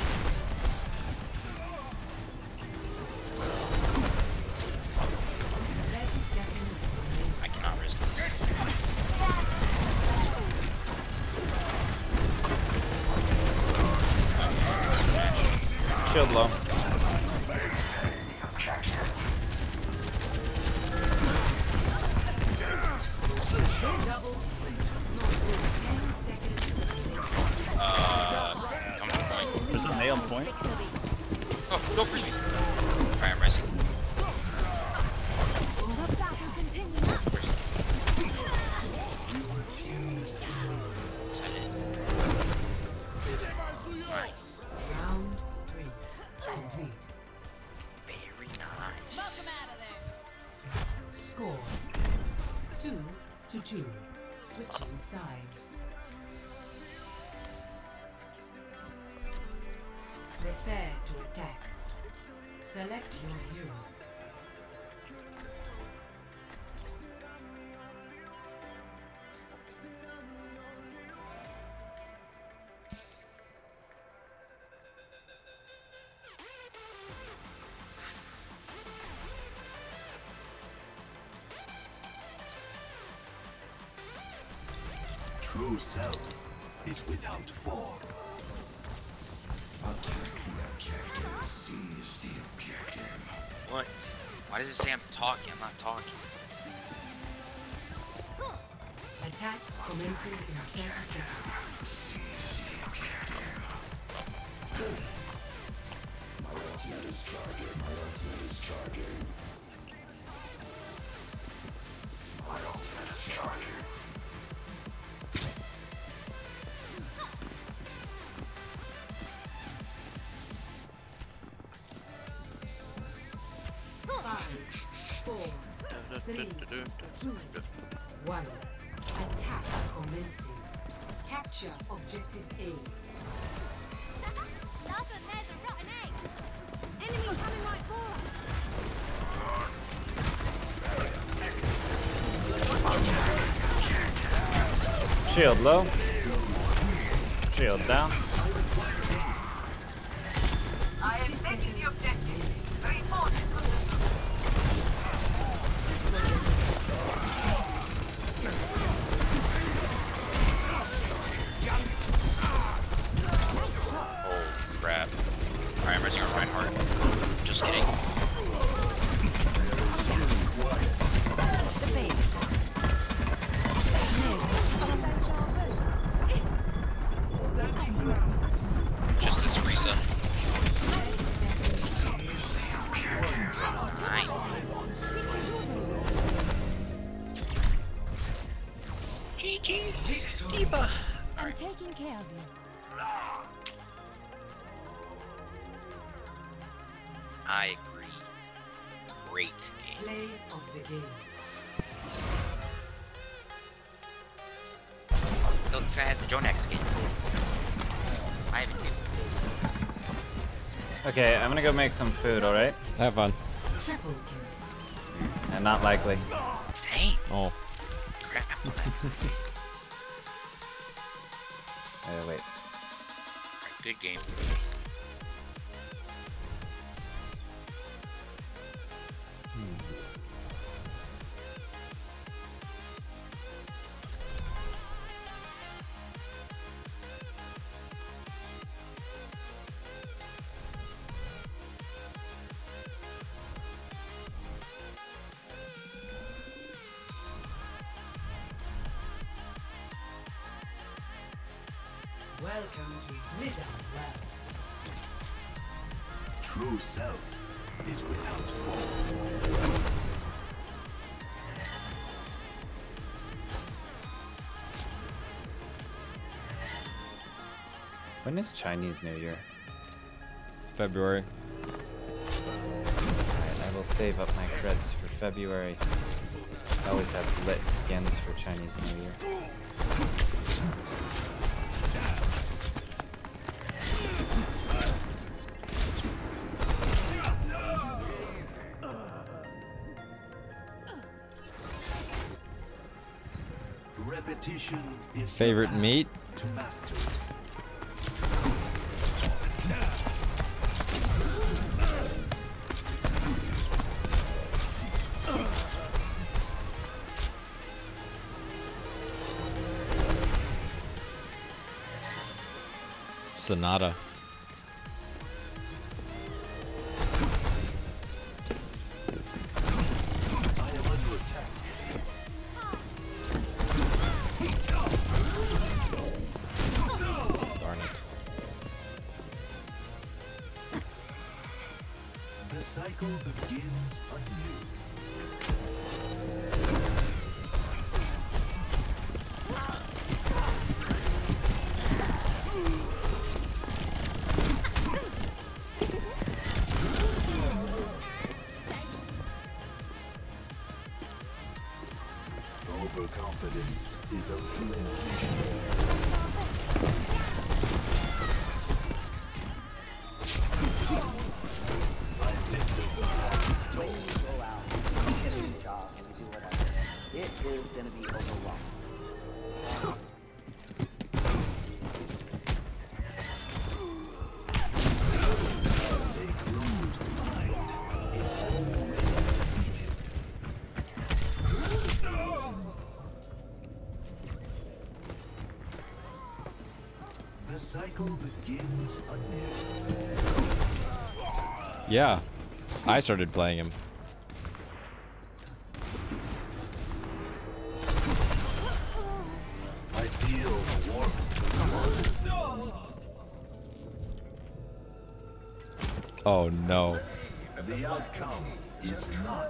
Three, two, one. Attack commencing. Capture objective A. Shield low. Shield down. go make some food, alright? Have fun. And not likely. Dang. Oh. Crap. wait. Good game. When is Chinese New Year? February. I will save up my creds for February. I always have lit skins for Chinese New Year. Repetition is favorite meat? To master. Sonata. I started playing him. Oh no. The outcome is not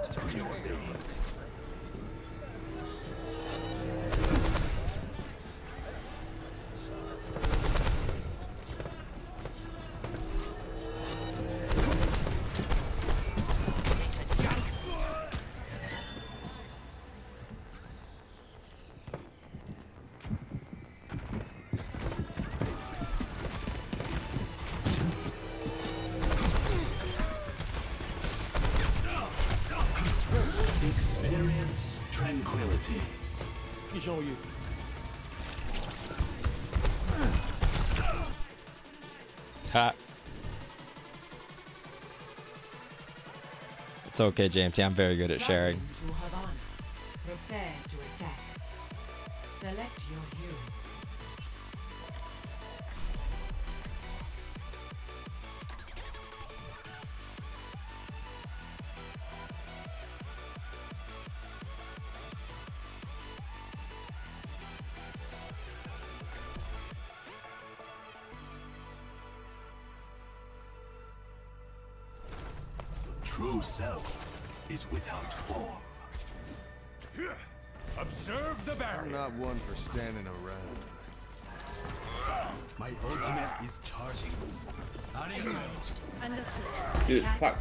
It's okay, JMT. I'm very good at sharing.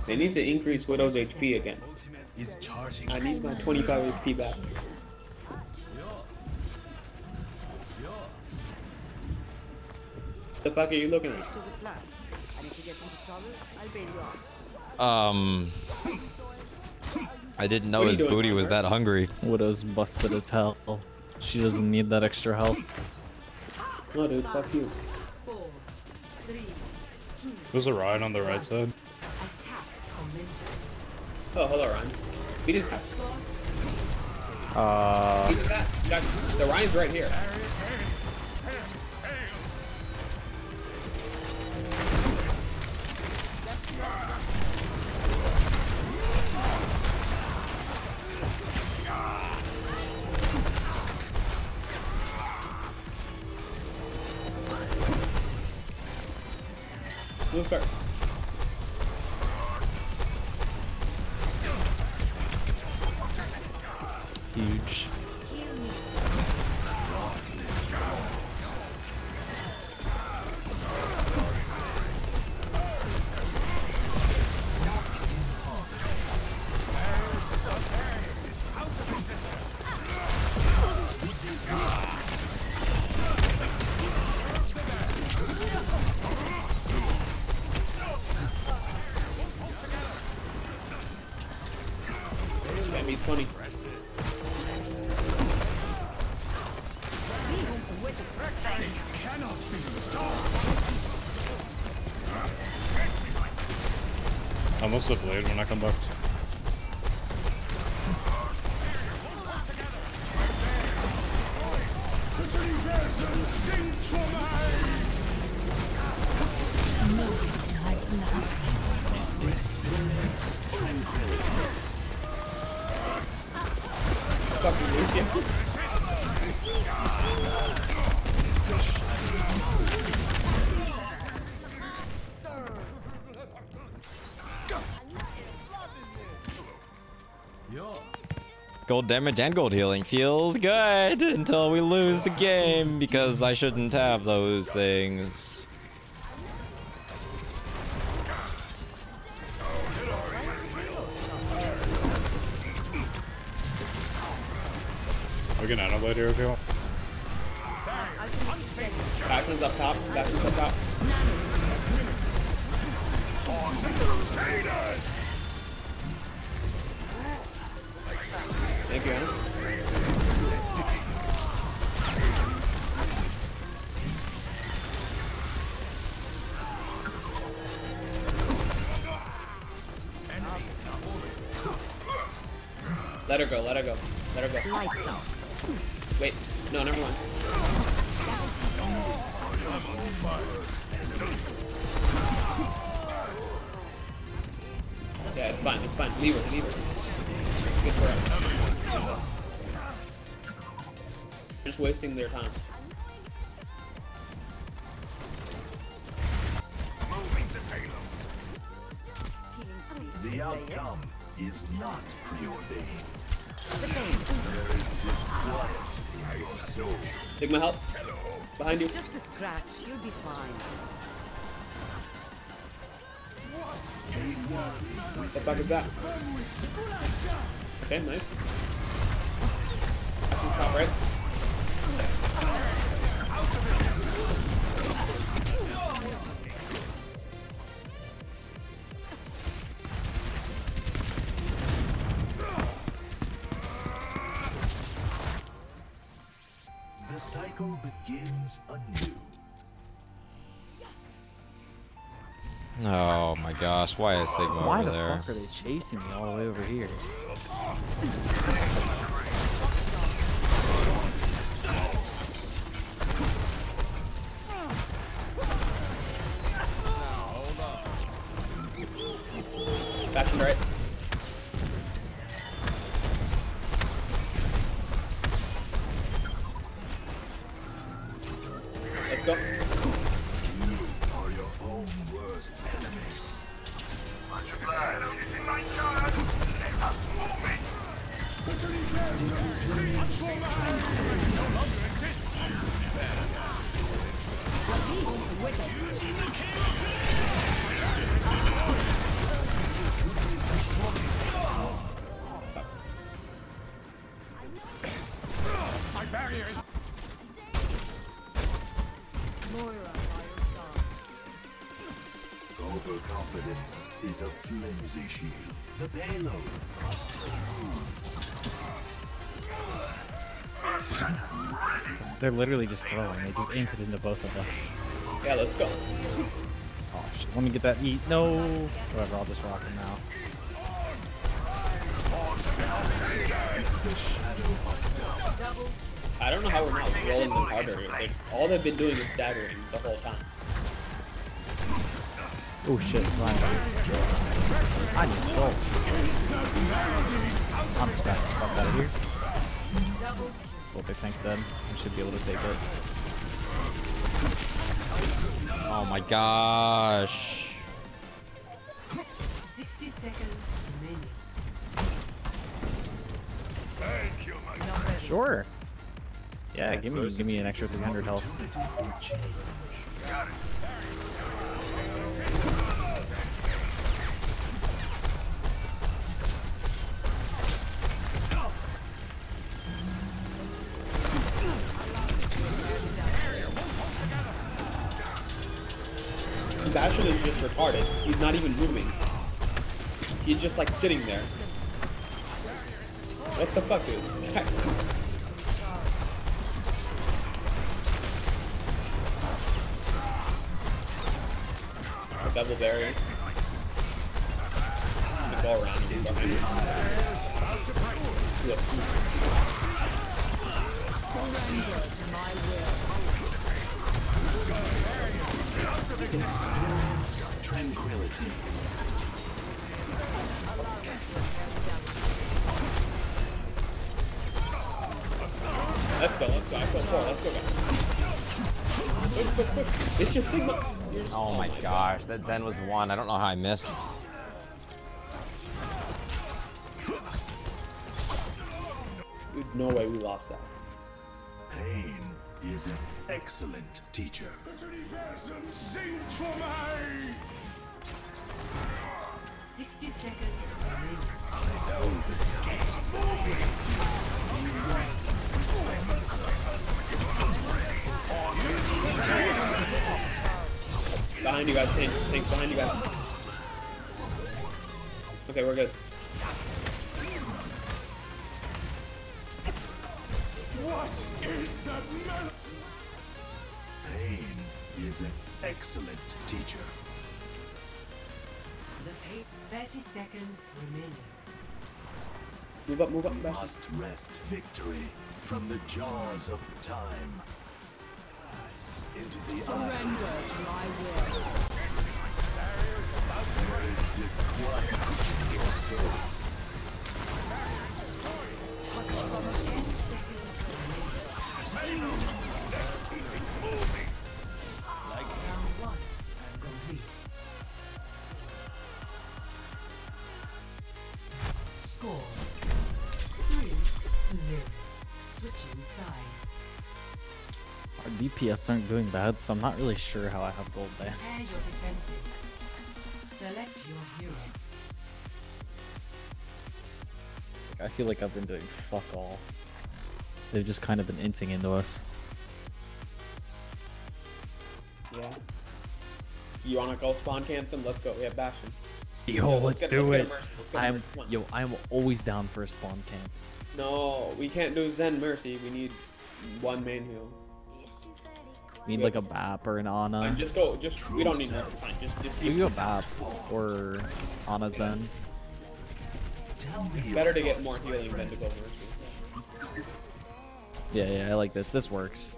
They need to increase Widow's HP again. I need my 25 HP back. The fuck are you looking at? To the plan. And if you get into trouble, I'll bail you out. Um. I didn't know What are you his doing, booty was that hungry. Widow's busted as hell. She doesn't need that extra health. No, dude, fuck you. Four, three, two, There's a ride on the right side. Oh, hello, Rein. Beat his ass. Uh, Beat his ass. The Rein's right here. Almost a blade when I come back. Gold damage and gold healing feels good until we lose the game because I shouldn't have those things. What fuck is that? Okay, nice. Right. Gosh, why is Sigma Why over the there? fuck are they chasing me all the way over here? They're literally just throwing. They just aimed it into both of us. Yeah, let's go. Oh shit. Let me get that eat. No. Whatever. I'll just rock him now. I don't know how we're not rolling them harder. Like, all they've been doing is staggering the whole time. Oh shit. Fine. I need Well, their tank's dead. We should be able to take it. Oh my gosh. 60 seconds remaining. Thank you, my Sure. Yeah, give me give me an extra 300 health. He's just like sitting there. What the fuck, is This guy. Double. 10 was one. I don't know how I missed. Dude, no way we lost that. Pain is an excellent teacher. 60 seconds. Behind you guys, tank, tank behind you guys. Okay, we're good. What is that mess? Pain is an excellent teacher. The eight, 30 seconds remaining. Move up, move up, We must wrest victory from the jaws of time. Into the Surrender to my will. There is disquiet in your soul. DPS aren't doing bad, so I'm not really sure how I have gold there. Your. Select your hero. I feel like I've been doing fuck all. They've just kind of been inting into us. Yeah. You wanna go spawn camp them? Let's go. We have Bastion. Yo, Yeah, let's get- do get a it. Mercy. Let's get a I'm Mercy. Come on. yo, I'm always down for a spawn camp. No, we can't do Zen Mercy. We need one main heal. Need like a BAP or an Ana. And just go. Just we don't need Mercy. Fine. Just just We keep. can go BAP or Ana Zen. It's better to get more healing than to go Mercy. Yeah, yeah, I like this. This works.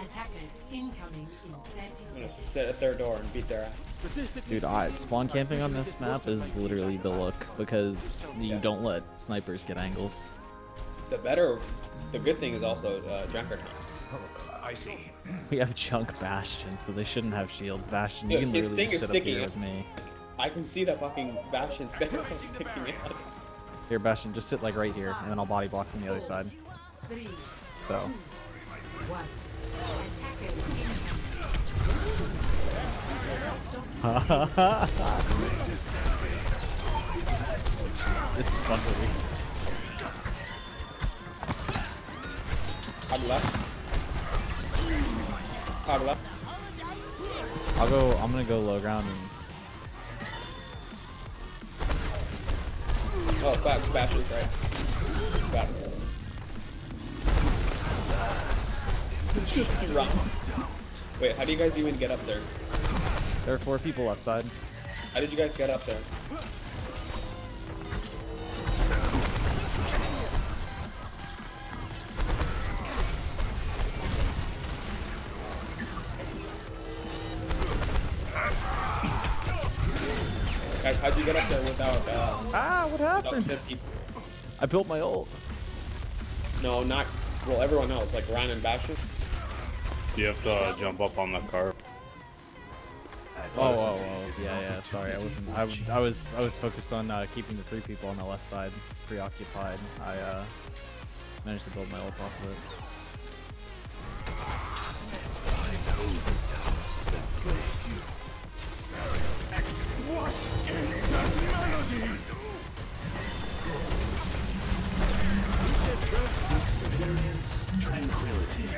Attackers incoming in 30 I'm gonna sit at their door and beat their ass. Dude, I, spawn camping on this map is literally the look because you don't let snipers get angles. The better, the good thing is also uh, Drunkard Hunt. I see. We have Chunk Bastion, so they shouldn't have shields. Bastion, you Dude, can his literally thing just is sit up here out. with me. I can see that fucking Bastion's [LAUGHS] barrel sticking out. Here, Bastion, just sit like right here, and then I'll body block from the other side. So, one. [LAUGHS] This is fun for me. Top left. Left. I'll go. I'm gonna go low ground and Oh, fuck, Bastion's right. Got it. Just run. Wait, how do you guys even get up there? there are four people left side. How did you guys get up there? Guys, how'd you get up there without, uh, Ah, what happened? 50? I built my ult. No, not, well, everyone else, like Rein and Bastion. You have to uh, jump up on the car. Oh, oh, oh, yeah, yeah. Sorry, I wasn't. I, w- I was. I was focused on uh, keeping the three people on the left side preoccupied. I uh, managed to build my ult off of it. Experience tranquility.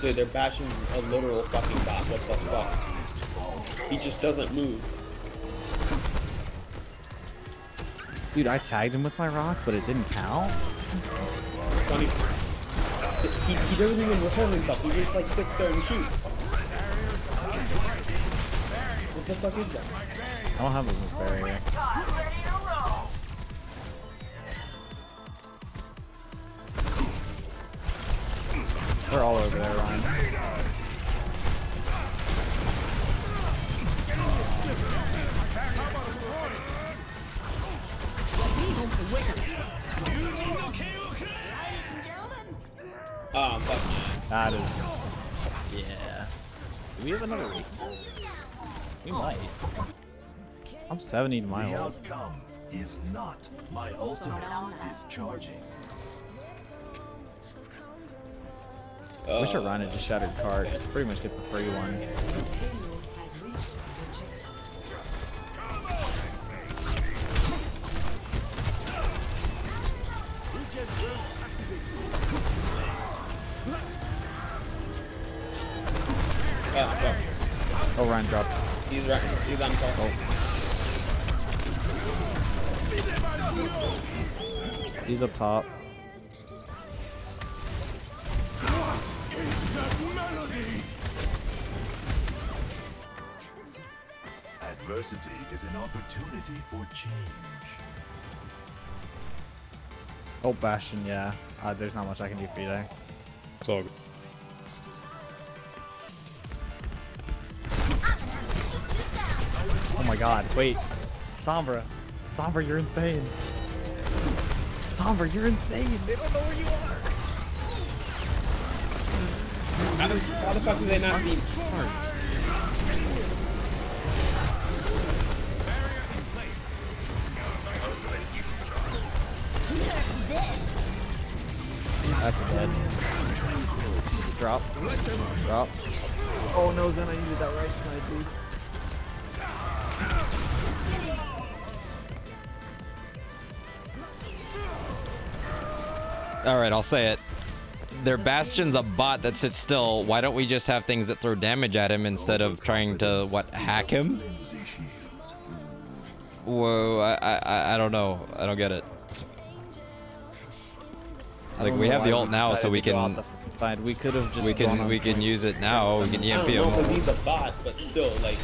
Dude, they're bashing a literal fucking bot. What the fuck? He just doesn't move. Dude, I tagged him with my rock, but it didn't count. Funny. He, he doesn't even return himself. He just like sits there and shoots. What the fuck is that? I don't have a move barrier. They're all over there, Rein. Ah, fuck. That is. Yeah. Do we have another week? We might. I'm 70 to my The ult. outcome is not my ultimate is charging. I wish our Rein had just shattered card. Pretty much get the free one. Oh, Rein dropped. He's right. He's on top. Oh. He's up top. Adversity is an opportunity for change. Oh, Bastion, yeah. Uh, there's not much I can do for you there. It's all good. Oh my god, wait. Sombra. Sombra, you're insane. Sombra, you're insane. They don't know where you are. How the, how the fuck do they not beat? That's dead. Drop. Drop. Oh no, Zen, I needed that right side, dude. All right, I'll say it. Their Bastion's a bot that sits still. Why don't we just have things that throw damage at him instead of trying to, what, hack him? Whoa, I, I, I don't know. I don't get it. Like, we have the ult now, so we can... Side. We could have just. We can we can use it now. We can I EMP don't know if him. he's a bot, but still, like,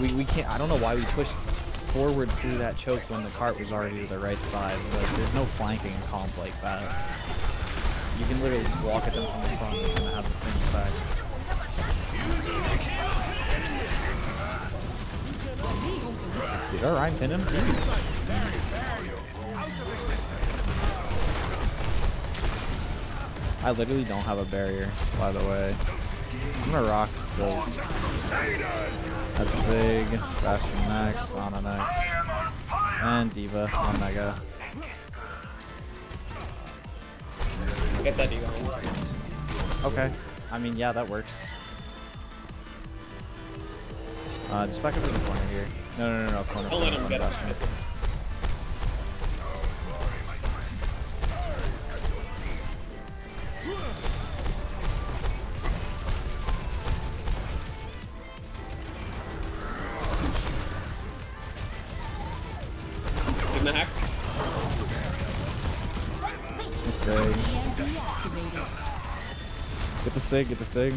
We we can't. I don't know why we pushed forward through that choke when the cart was already to the right side. Like, there's no flanking in comp like that. You can literally just walk at them from the front and have the same effect. Did our Rein pin him? I literally don't have a barrier, by the way. I'm gonna rock the that's big, Bastion next, Ana next, and D.Va on Mega. get that D.Va. Okay, I mean, yeah, that works. Uh, just back up to the corner here. No, no, no, no, corner. Don't let him get it. Bastion. The hack. It's big. Get the sig, get the sig.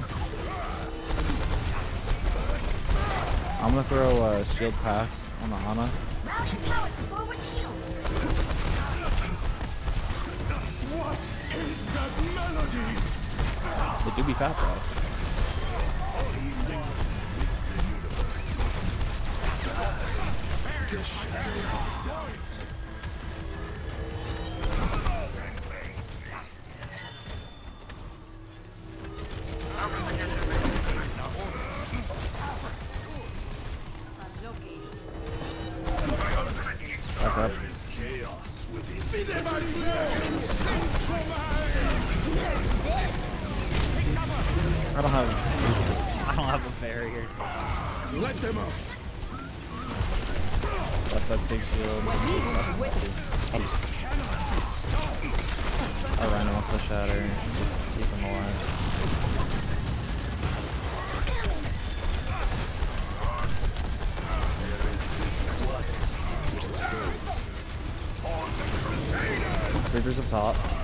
I'm gonna throw a shield pass on the Ana. What They do be fat though. Back Let them up. Plus I think we'll... Oops. I'll run him off the shatter. Just keep him alive. Creepers up top.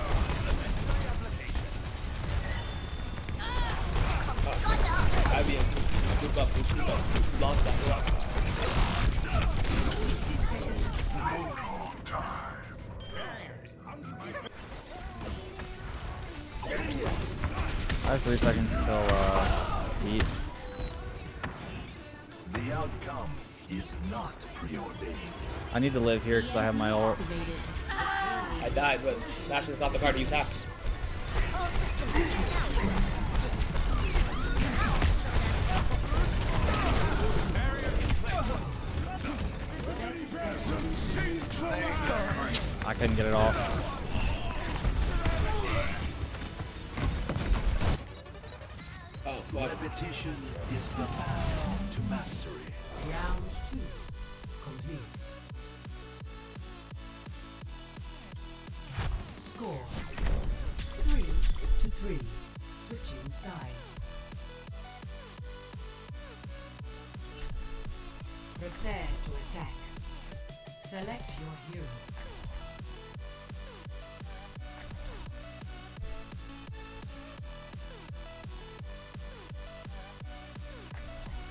Move up, move up. Launch that rock. I have three seconds till uh, eat. The outcome is not preordained. I need to live here because I have my ult. I died, but Nash is not the card to use half. I couldn't get it off. Oh. Repetition is the path to mastery. Round two. Complete. Score. Three to three. Switching sides. Prepare to attack. Select your hero.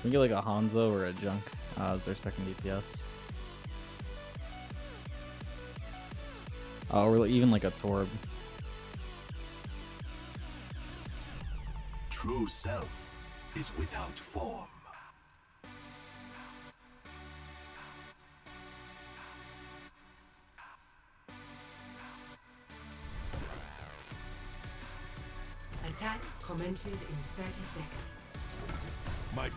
Can we get like a Hanzo or a Junk uh, as their second DPS? Uh, or even like a Torb. True self is without form. Attack commences in 30 seconds. My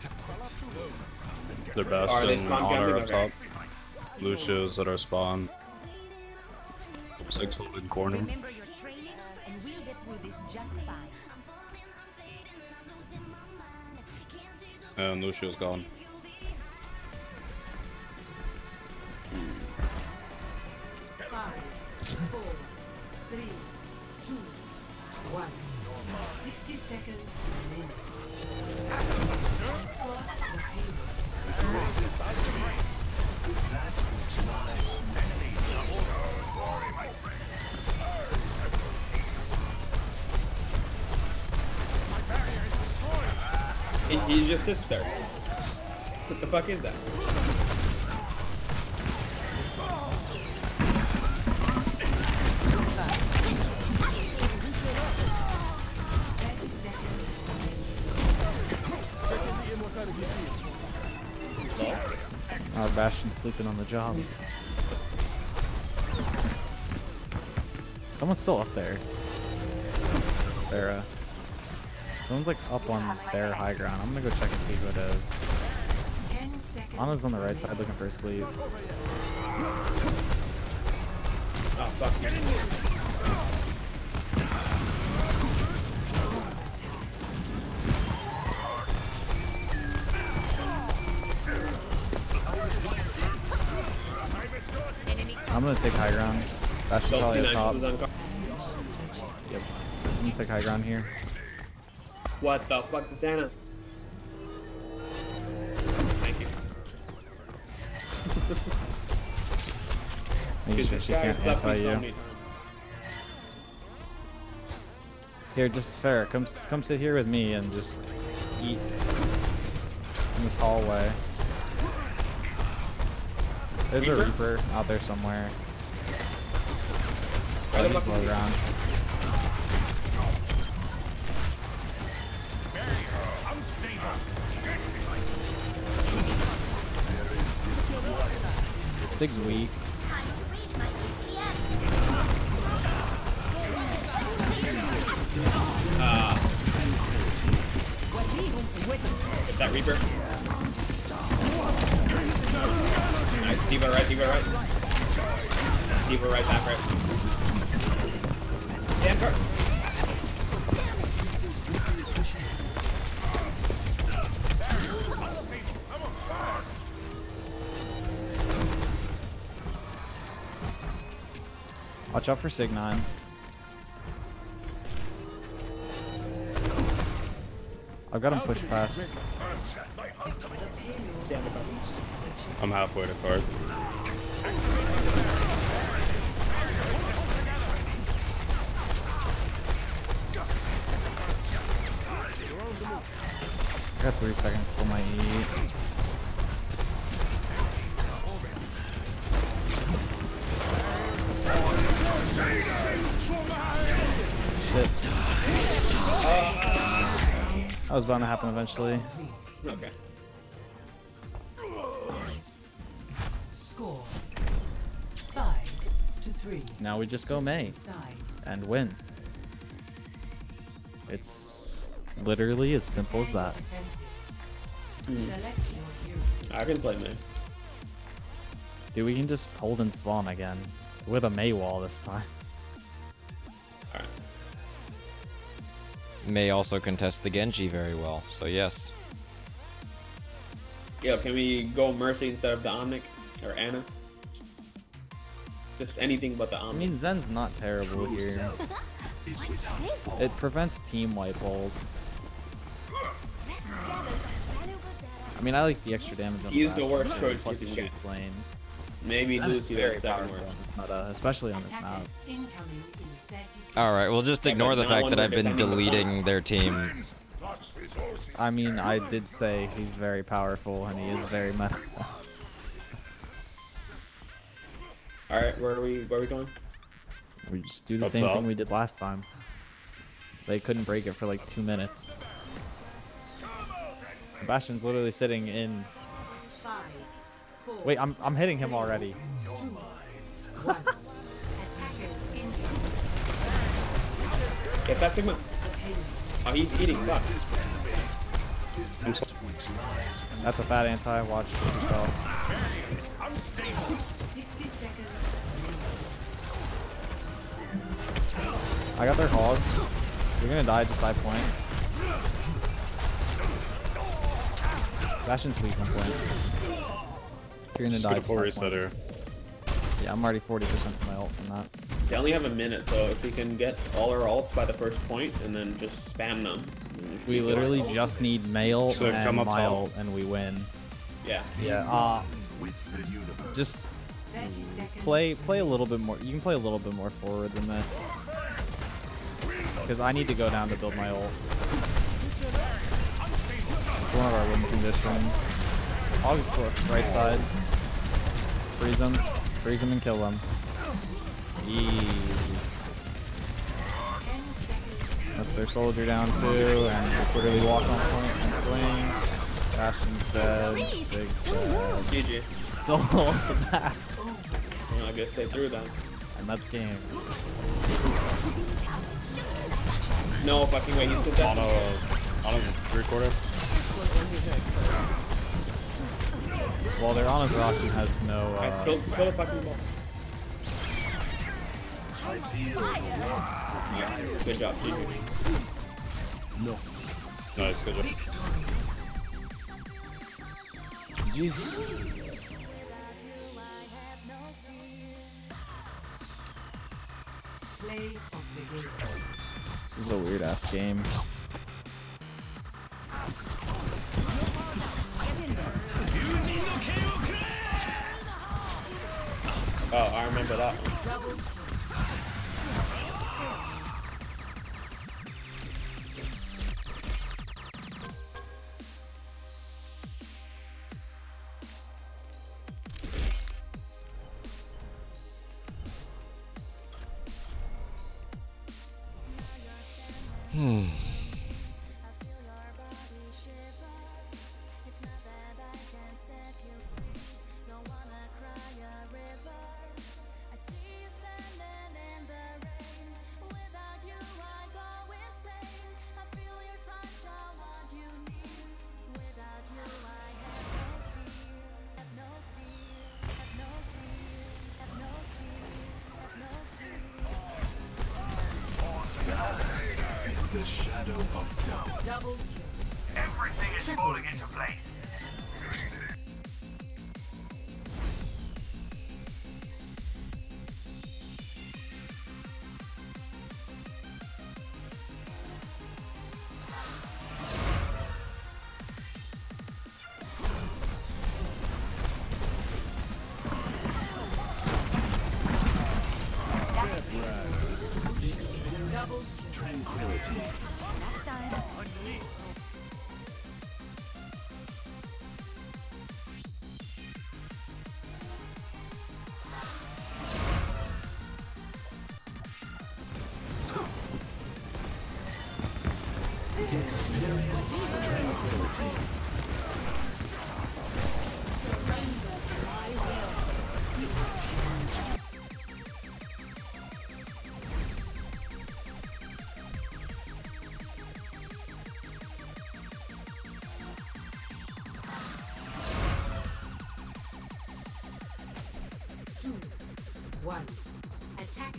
Their Are they Bastion and spawn Honor up Okay. top. Lucio's at our spawn. Six holding corner. Remember your training, and we'll get through this just fine. And Lucio's gone. Hmm. Five, four, three, two, one. 60 seconds He, he just sits there. What the fuck is that? Our Bastion's sleeping on the job. Someone's still up there. They're, uh, someone's like up on their high ground. I'm gonna go check and see who it is. Ana's on the right side looking for a sleep. Oh, fuck. I'm gonna take high ground. Don't probably see top. who's on guard. Yep. I'm gonna take high ground here. What the fuck, the Santa? Thank you. Make sure she can't anti you. Here, just fair. Come, come sit here with me and just eat in this hallway. There's a Reaper? Reaper out there somewhere. Oh, fuck he's low ground. Sig's weak. Ah. Is that Reaper? Nice. D.Va right, D.Va right. D.Va right, back right. Stand guard. Watch out for Sig9. I've got him pushed past. I'm halfway to card. I got three seconds for my E. Shit. Uh, uh that was bound to happen eventually. Okay. Three. Now we just go Mei and win. It's literally as simple as that. Hmm. Select your hero. I can play Mei. Dude, we can just hold and spawn again. With a Mei wall this time. Mei also contest the Genji very well, so yes. Yo, can we go Mercy instead of the Omnic? Or Anna? Just anything but the I mean, Zen's not terrible here. It prevents team wipe ults. I mean, I like the extra damage on He's back the worst choice plus you he can shoots lanes. Maybe Zen Lucy very does second powerful worst. on especially on this map. Attackers incoming in 30 seconds. Alright, we'll just ignore the fact that I've been any of the deleting their team. I mean, I did say he's very powerful and he is very meta. [LAUGHS] Alright, where are we where are we going? we just do the Up same top? thing we did last time. They couldn't break it for like two minutes. Bastion's literally sitting in. Five, four, Wait, I'm I'm hitting him already. two, one. Attackers incoming. Get that Sigma. Oh, he's eating. Fuck. That's a fat anti. Watch yourself. I got their hog. You're gonna die just by point. Bastion's weak on point. You're gonna Just die gonna just full by reset point. her. Yeah, I'm already 40% to my ult from that. They only have a minute, so if we can get all our ults by the first point and then just spam them. We literally just need male So and come up my top. ult and we win. Yeah. Yeah. Uh, just play play a little bit more. You can play a little bit more forward than this. Because I need to go down to build my ult. It's one of our win conditions. I'll just look right side. Freeze them. Freeze them and kill them. Easy. That's their soldier down too, and just literally walk on point and swing. Bastion's dead. Big's dead. GG. So what's the back? Well, I guess they threw them. And that's game. No fucking way, he's On contesting. a, on a three quarter. Well, their honest Rocky has no. Guys, Uh, kill, kill the fucking ball. Good job, GG. No. Nice, good job. Jeez. Play of the game. This is a weird ass game. Oh, I remember that. Hmm.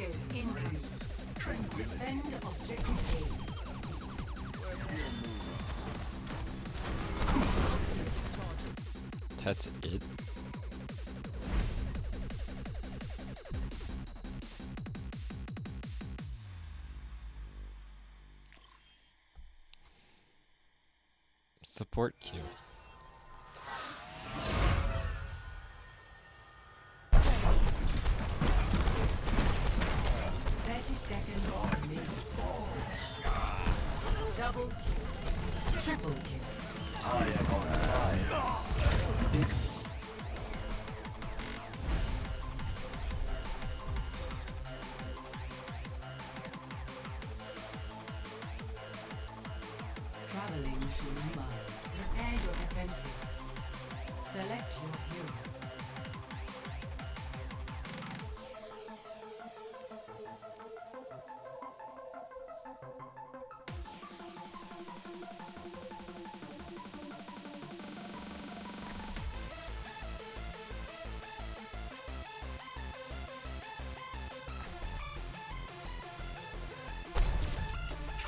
Incoming.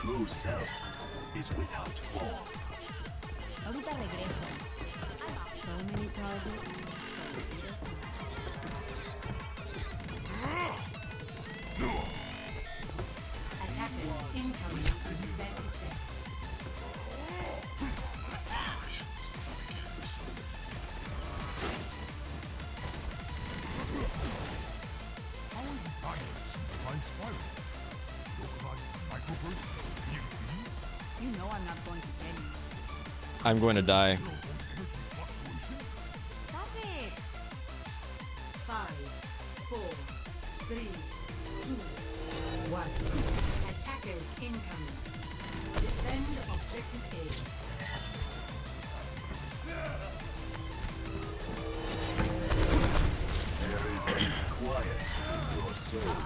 True self is without form. Ahorita regreso. So many targets. I'm going to die. Stop. Five, four, three, two, one. Attackers incoming. Defend objective A. There is disquiet in your soul.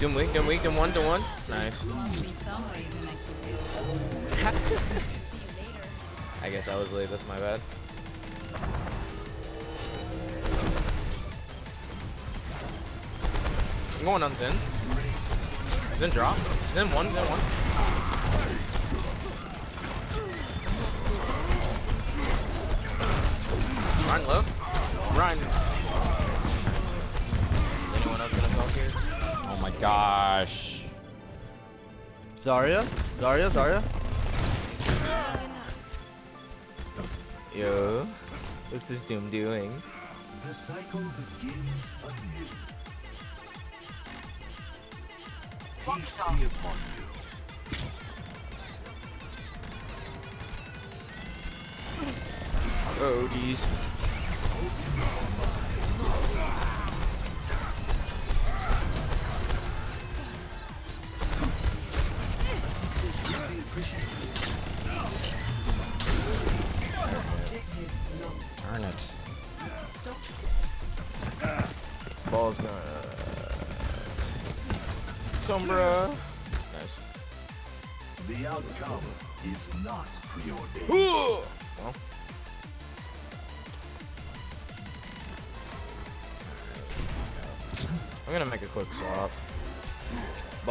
Doom weak, doom weak, doom one, doom one. Nice. I guess I was late, that's my bad. I'm going on Zen. Zen drop. Zen one, Zen one. Rein low. Rein. Is anyone else gonna talk here? Oh my gosh. Zarya? Zarya? Zarya? What's this Doom doing? The cycle begins anew. Peace be upon you. Oh, jeez.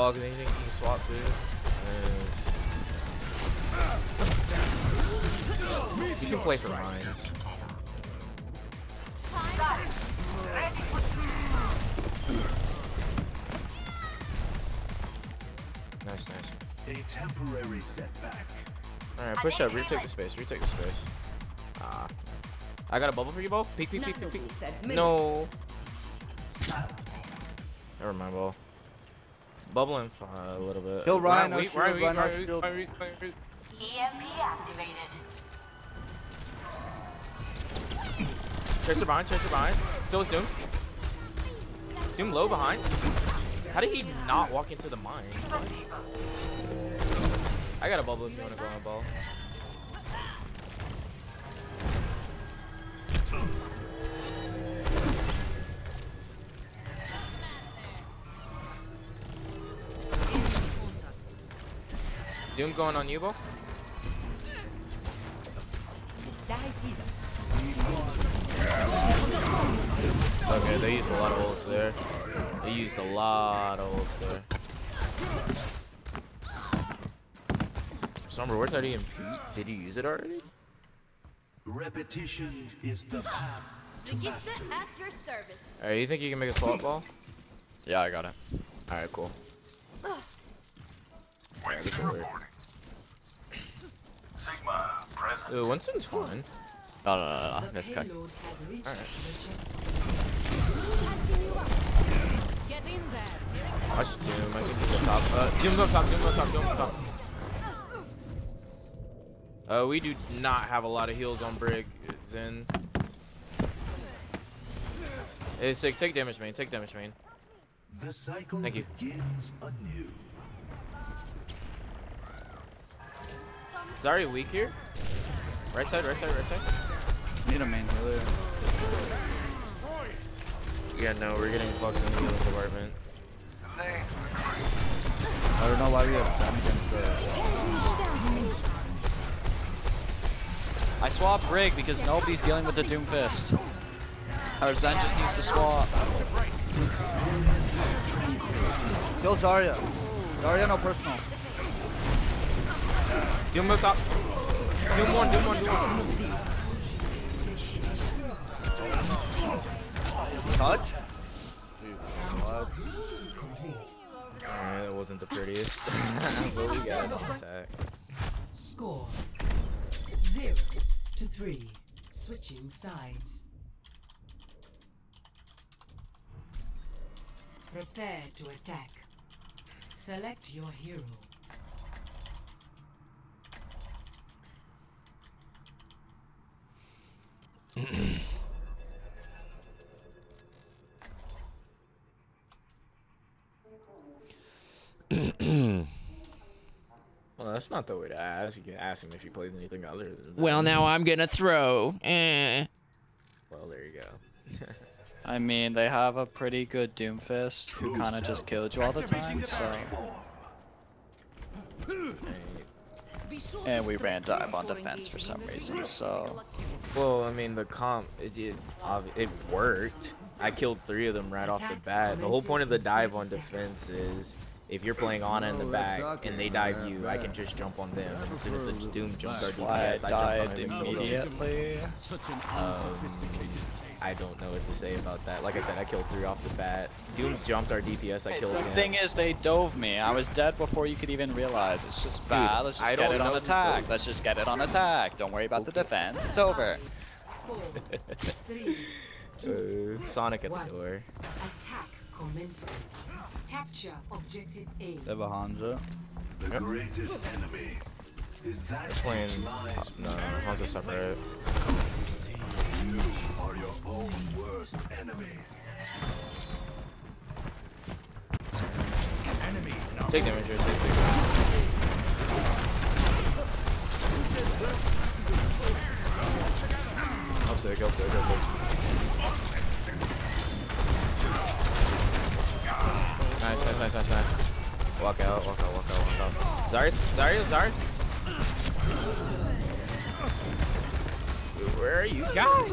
Bog anything you can swap to. is- You can play for mines. Nice, nice. A temporary setback. Alright, push up, retake the space, retake the space. Ah. I got a bubble for you, Bo. Peek, peek, peek, peek, peek. No. Never mind, Bo. Bubbling for a little bit. Kill Rein, no weak, shield, Rein, weak, Rein, no Rein, shield. Rein, Rein, weak. EMP activated. Tracer behind, Tracer behind. So is Doom. Doom low behind. How did he not walk into the mine? I got a bubble if you wanna go on a ball. Doom going on you, Bo? Okay, they used a lot of ults there. They used a lot of ults there. Sombra, where's that EMP? Did you use it already? Repetition is the path to Nikita mastery. at your service. Alright, you think you can make a swap ball? [LAUGHS] Yeah, I got it. Alright, cool. Ugh. Yeah, this will work. Sigma, present. Ooh, Winston's fine. No, no, no, no. The This guy. payload has reached Alright. the checkpoint. Get in there. Here it Watch Doom, I can just go top. Uh, Doom go top, Doom go top, Doom go top. Uh, we do not have a lot of heals on Brig. Zen. Hey, sick. Take damage, main. Take damage, main. The cycle Thank you. begins anew. Zarya weak here. Right side, right side, right side. Need a main healer. Yeah, no, we're getting fucked in the healing department. I don't know why we have ten against the. I swapped Rig because nobody's dealing with the Doomfist. Our Zen just needs to swap. Kill Zarya. Zarya, no personal. Doom go top. Doom one, Doom one, Doom one. Touch? Alright, that wasn't the prettiest. [LAUGHS] but we got an attack. Score zero to three. Switching sides. Prepare to attack. Select your hero. [CLEARS THROAT] Well, that's not the way to ask. You can ask him if he plays anything other than. Well, now I'm gonna throw. Eh. Well, there you go. [LAUGHS] I mean, they have a pretty good Doomfist who kind of just kills you all the time, so. And we ran dive on defense for some reason, so. Well, I mean, the comp, it did, it worked. I killed three of them right off the bat. The whole point of the dive on defense is if you're playing Ana in the back and they dive you, I can just jump on them. And as soon as the Doom jumps our That's why I DPS, I died jump on them and them. immediately. Um, I don't know what to say about that. Like I said, I killed three off the bat. Doom jumped our DPS, I killed The him. thing is, they dove me. I was dead before you could even realize. It's just bad. Let's just I get it on attack. Let's just get it on attack. Don't worry about the defense. It's over. [LAUGHS] Uh, Sonic at One. the door. Attack commencing. Capture objective A. They have a Hanzo. The greatest enemy is that They're playing. which lies Top, no, Hanzo separate. You are your own worst enemy. Take damage here, take damage. Help sick, help sick, help sick. Nice, nice, nice, nice, nice. Walk out, walk out, walk out, walk out. Zarya, Zarya, Zarya. Where are you guys?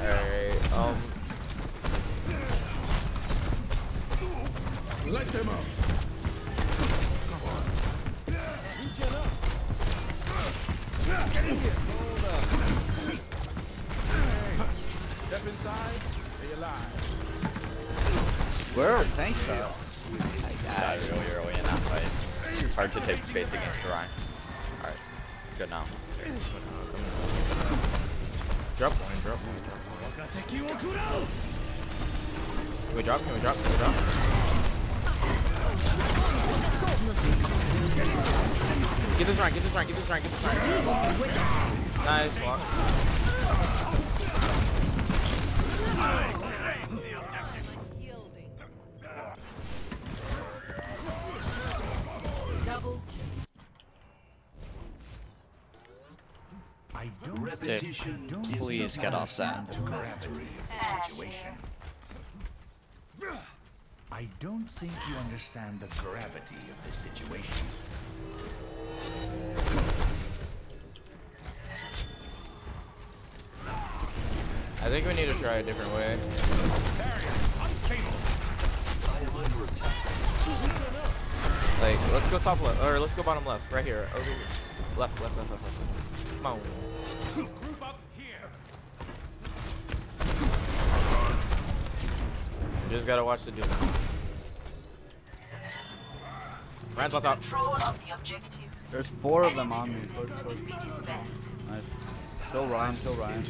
Alright, um. Let them up. Come on. Get in here. Step inside, stay alive. Where are tanks at? died really early in that fight. It's hard to take space against the Rein. Alright, good now. Drop one, drop one, drop one. Can we drop? Can we drop? Can we drop? Get this round, get this round, get this round, get this round. Nice walk. Repetition is please get off path Zen. to mastery of the situation. I don't think you understand the gravity of the situation. I think we need to try a different way. Like, let's go top left, or let's go bottom left, right here, over here. Left, left, left, left, left. Come on. You just gotta watch the dude. Rein's on top. Control of the objective. There's four of them on me. Push, push. Nice. Kill Rein, kill Rein.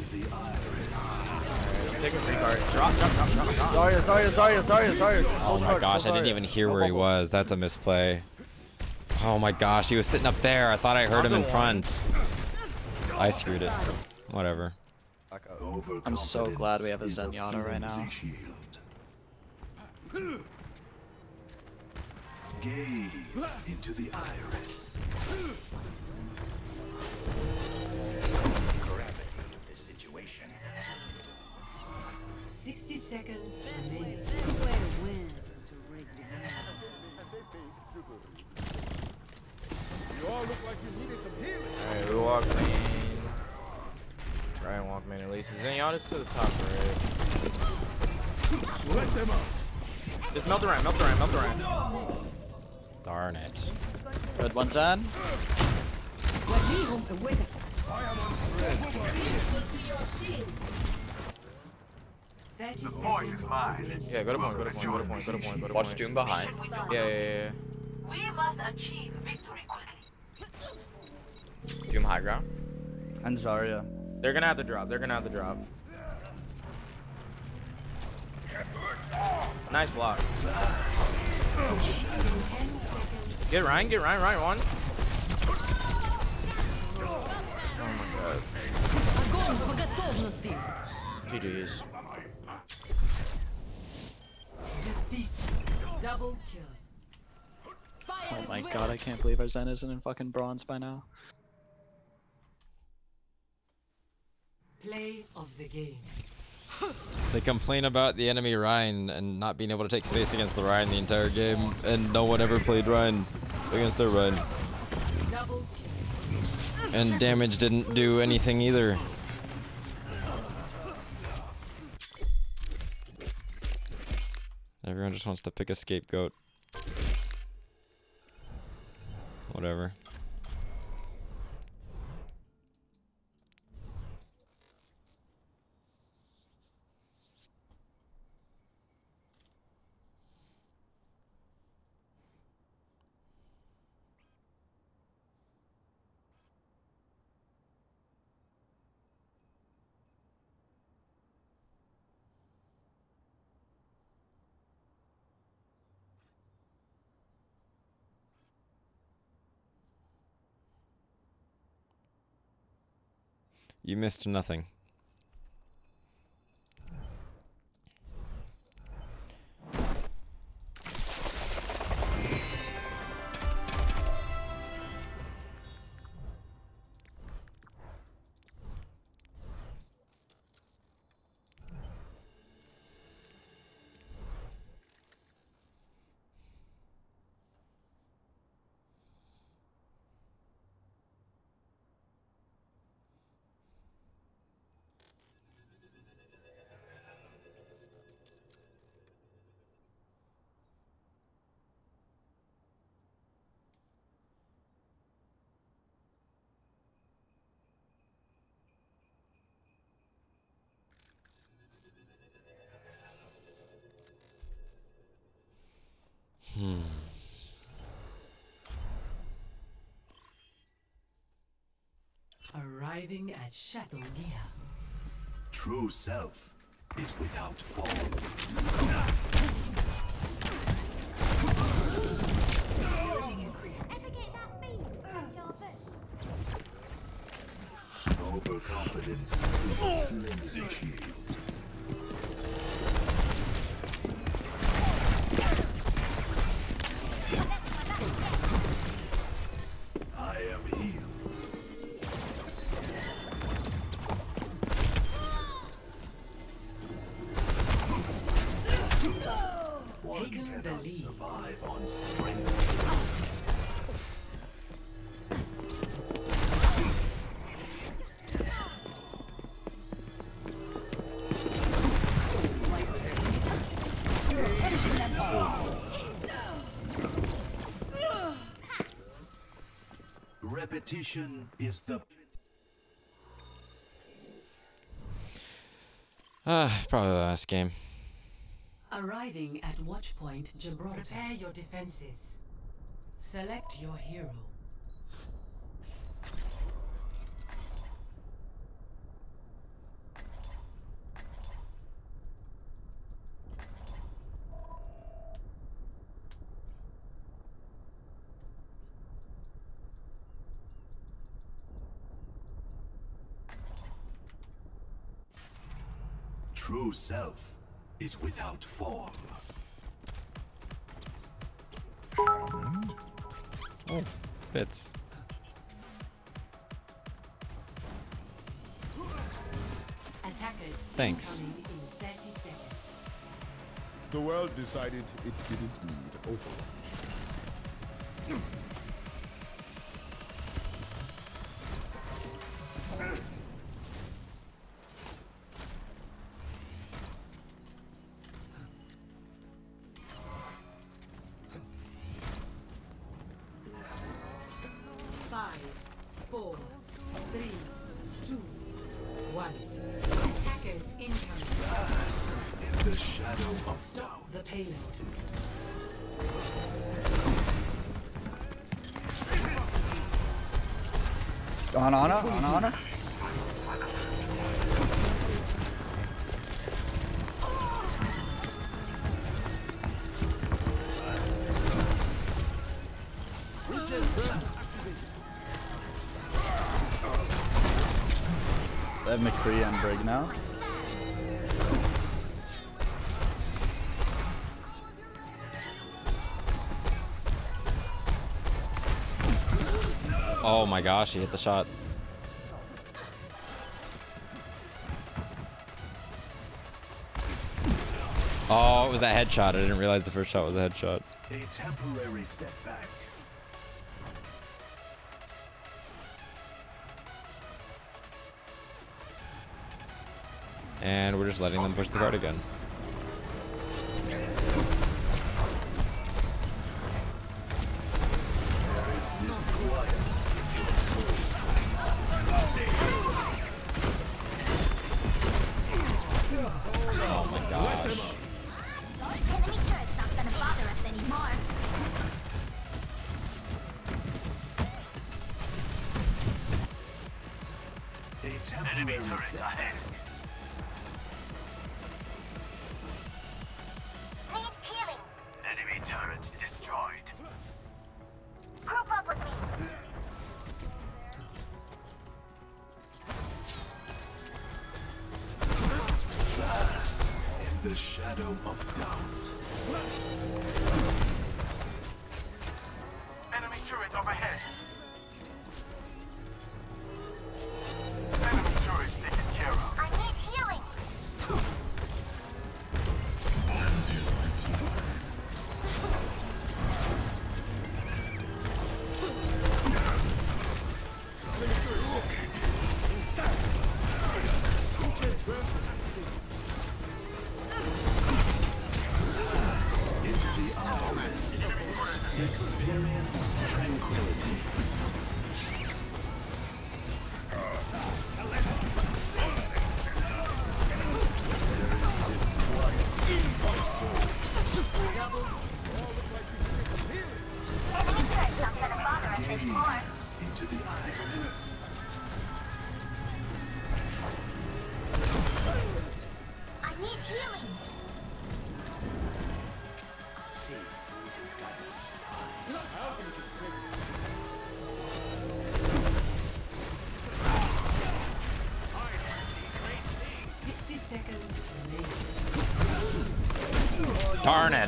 Take a free card. Drop, drop, drop, drop, drop. Zarya, Zarya, Zarya, Zarya, Zarya. Oh my gosh, I didn't even hear where he was. That's a misplay. Oh my gosh, he was sitting up there. I thought I heard him in front. I screwed it. Whatever. I'm so glad we have a Zenyatta right now. Gaze into the iris. Gravity of the situation. 60 seconds remaining. You all look like you needed some healing. Alright, we walk main. Try and walk main at least. Zenyatta's to the top right. Let them up. Just melt the Rein, melt the Rein, melt the Rein. Darn it. Red one's on. The point is mine. Yeah, go to point, go to point, go to point, go to point, go to Watch. Doom behind. Yeah, yeah, yeah, yeah. We must achieve victory quickly. Doom high ground. And Zarya. They're gonna have to drop. They're gonna have to drop. Nice block. Get Rein, get Rein, Rein one. Oh my god. GG's. Oh my god, I can't believe our Zen isn't in fucking bronze by now. Play of the game. [LAUGHS] They complain about the enemy Rein and not being able to take space against the Rein the entire game, and no one ever played Rein against their Rein. And damage didn't do anything either. Everyone just wants to pick a scapegoat. Whatever. You missed nothing. Hmm. Arriving at Chateau Guillard. True self is without fall. Overconfidence is a flimsy shield. Repetition is the Ah, probably the last game. Arriving at Watchpoint Gibraltar. Prepare your defenses. Select your hero. True self is without form. Oh, fits. Attackers Thanks. incoming in 30 seconds. The world decided it didn't need Overwatch. On Ana, on Ana. They McCree and Brig now. My gosh, he hit the shot. Oh, it was that headshot. I didn't realize the first shot was a headshot. a temporary setback. And we're just letting them push the card again.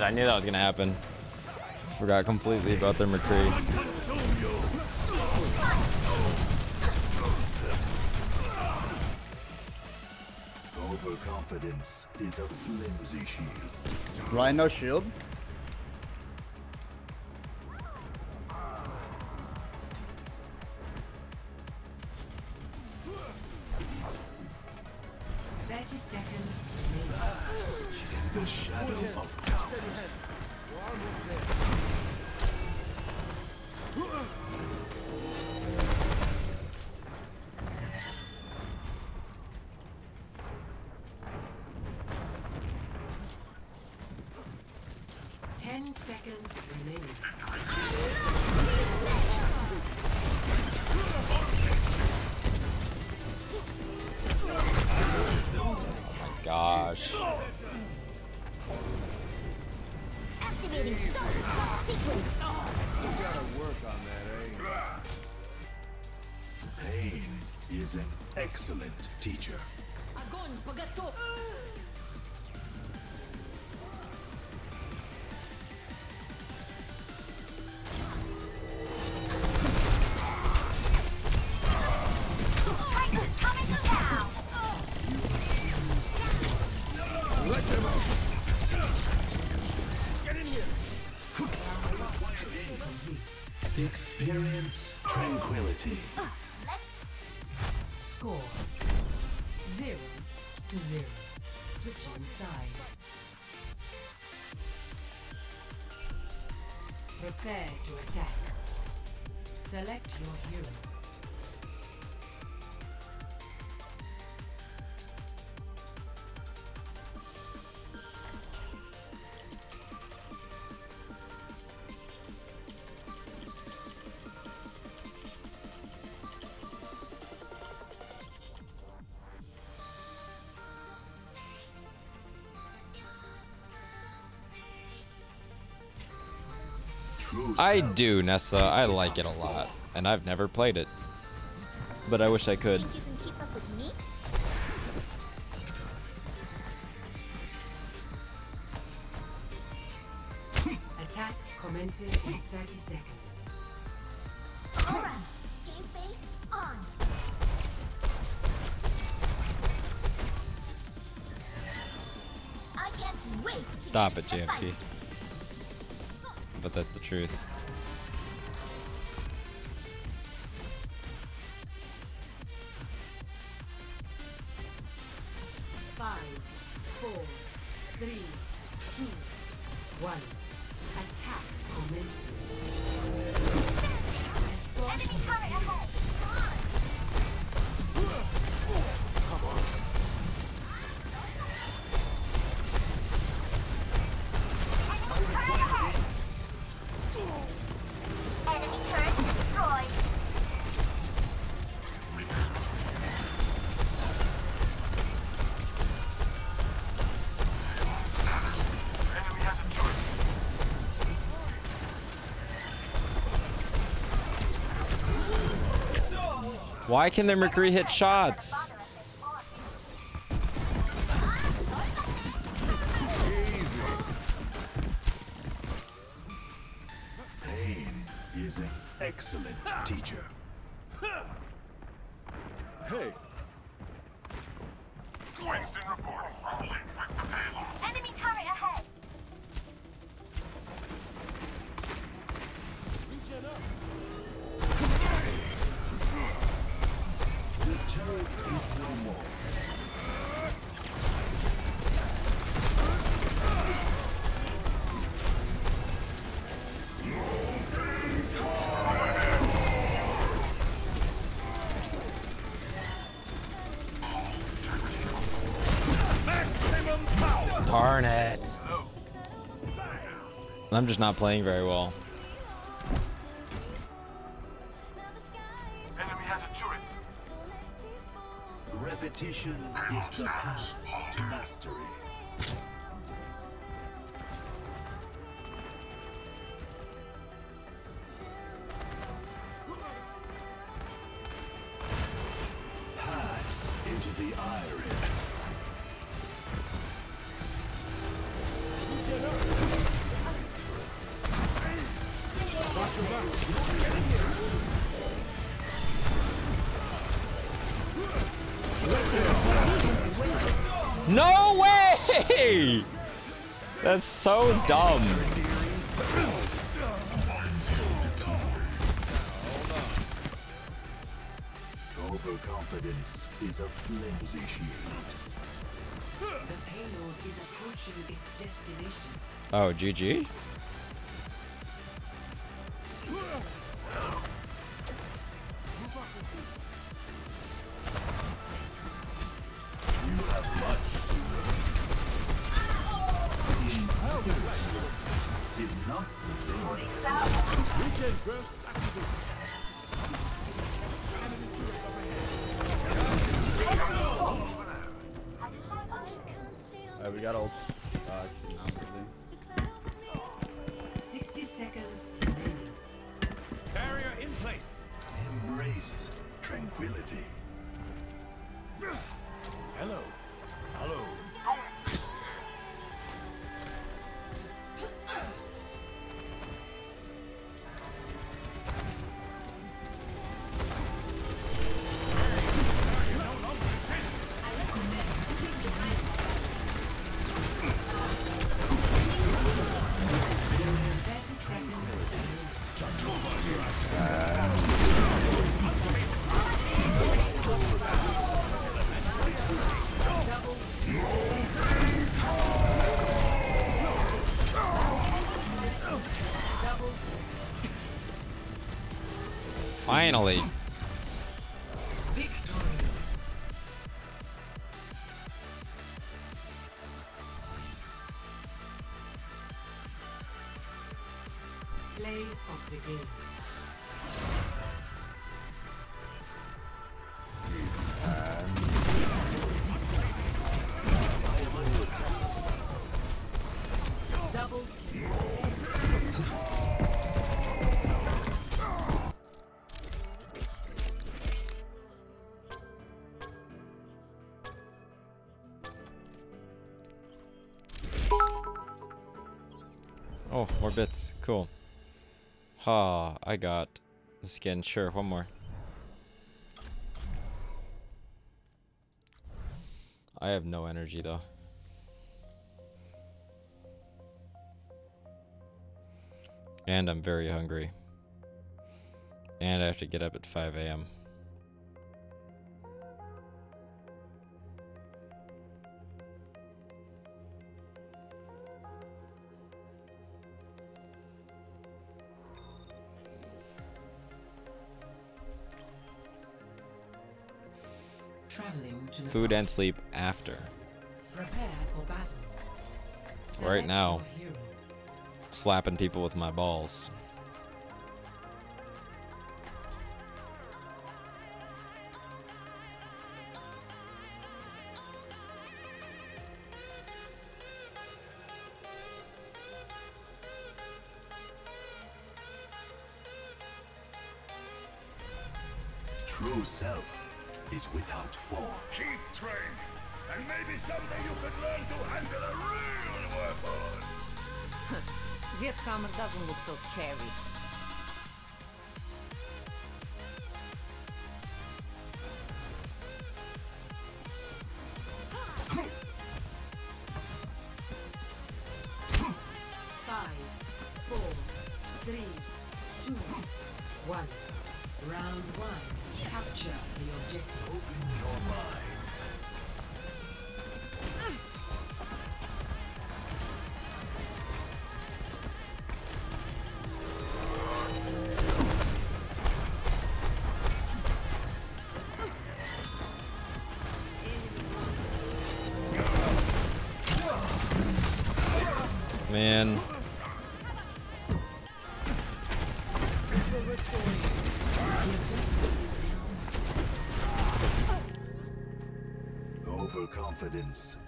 I knew that was gonna happen. Forgot completely about their McCree. Overconfidence is a flimsy shield. Rein, no shield. Experience tranquility. Score zero to zero. Switching sides. Prepare to attack. Select your hero. I do, Nessa. I like it a lot. And I've never played it. But I wish I could. You can keep up with me? [LAUGHS] Attack commences in 30 seconds. Alright. Game face on. I can't wait Stop get it, into that's the truth. Why can the McCree hit shots? I'm just not playing very well. Enemy has a turret. Repetition is the path Oh, GG? Finally. Ha, I got the skin. Sure, one more. I have no energy though. And I'm very hungry. And I have to get up at 5 a.m. Food and sleep after. Prepare for battle. Right now, slapping people with my balls. True self is without form. Keep trained, and maybe someday you could learn to handle a real weapon. This [LAUGHS] hammer doesn't look so scary.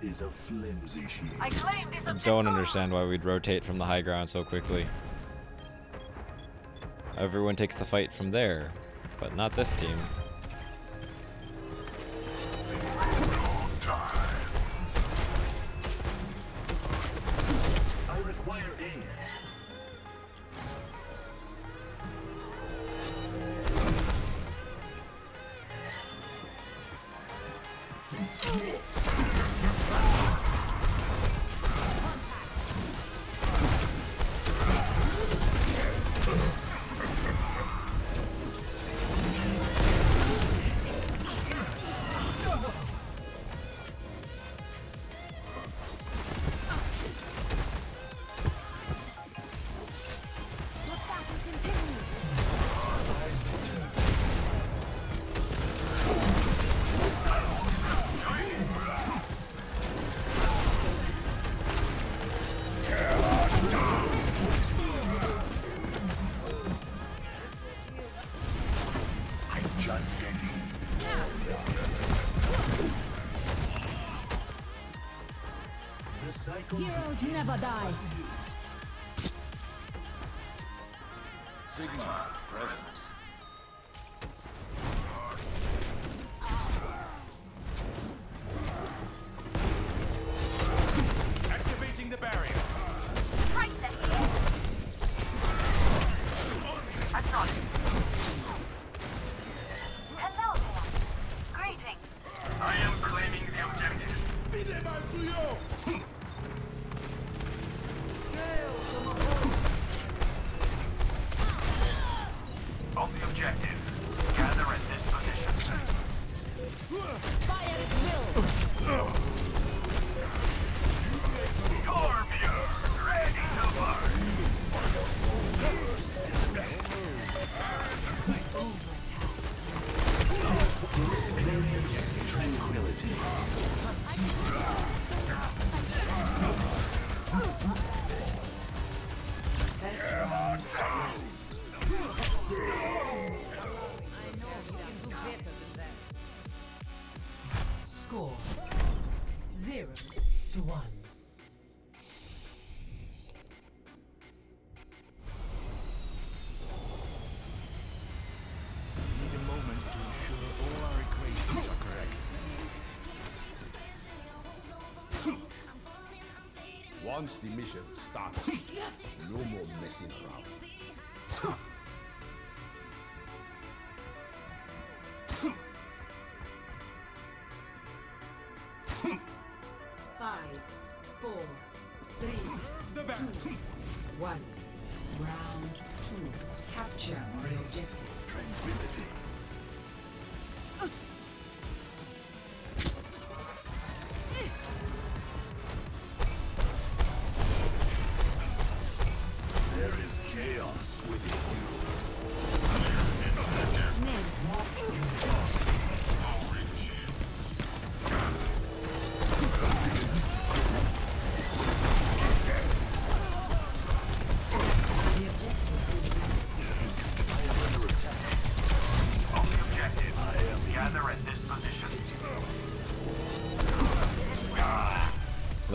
Is a flimsy shield. I claim this I don't understand why we'd rotate from the high ground so quickly. Everyone takes the fight from there, but not this team. Once the mission starts, no more messing around.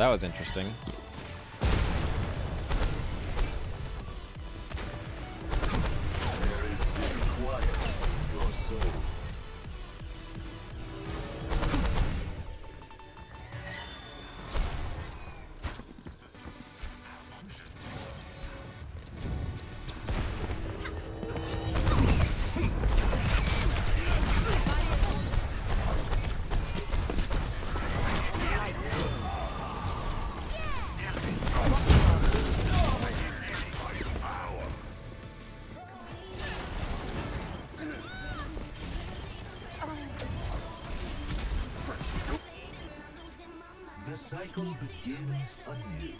that was interesting. podcast on you.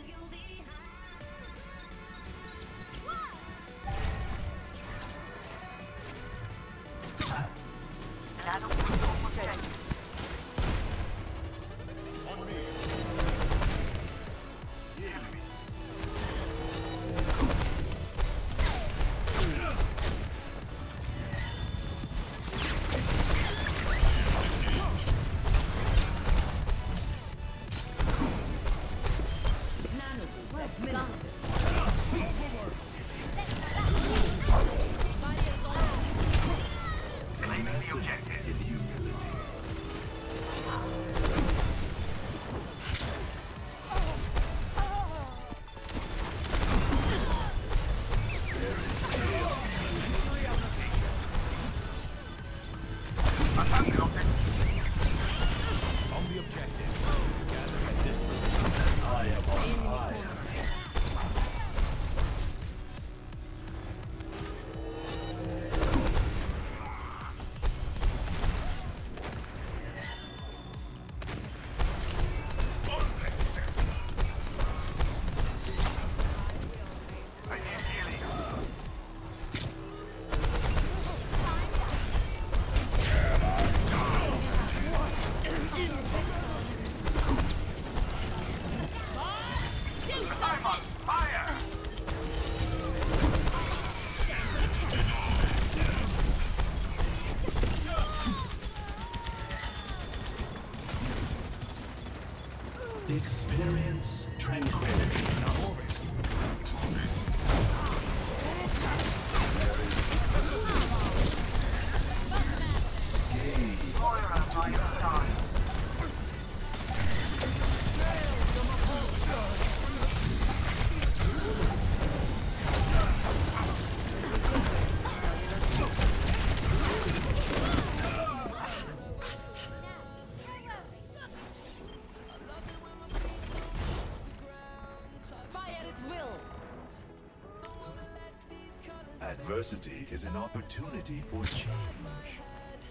Adversity is an opportunity for change.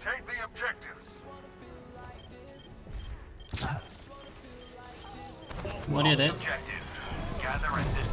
Take the objective. What is it? Objective. Gather at this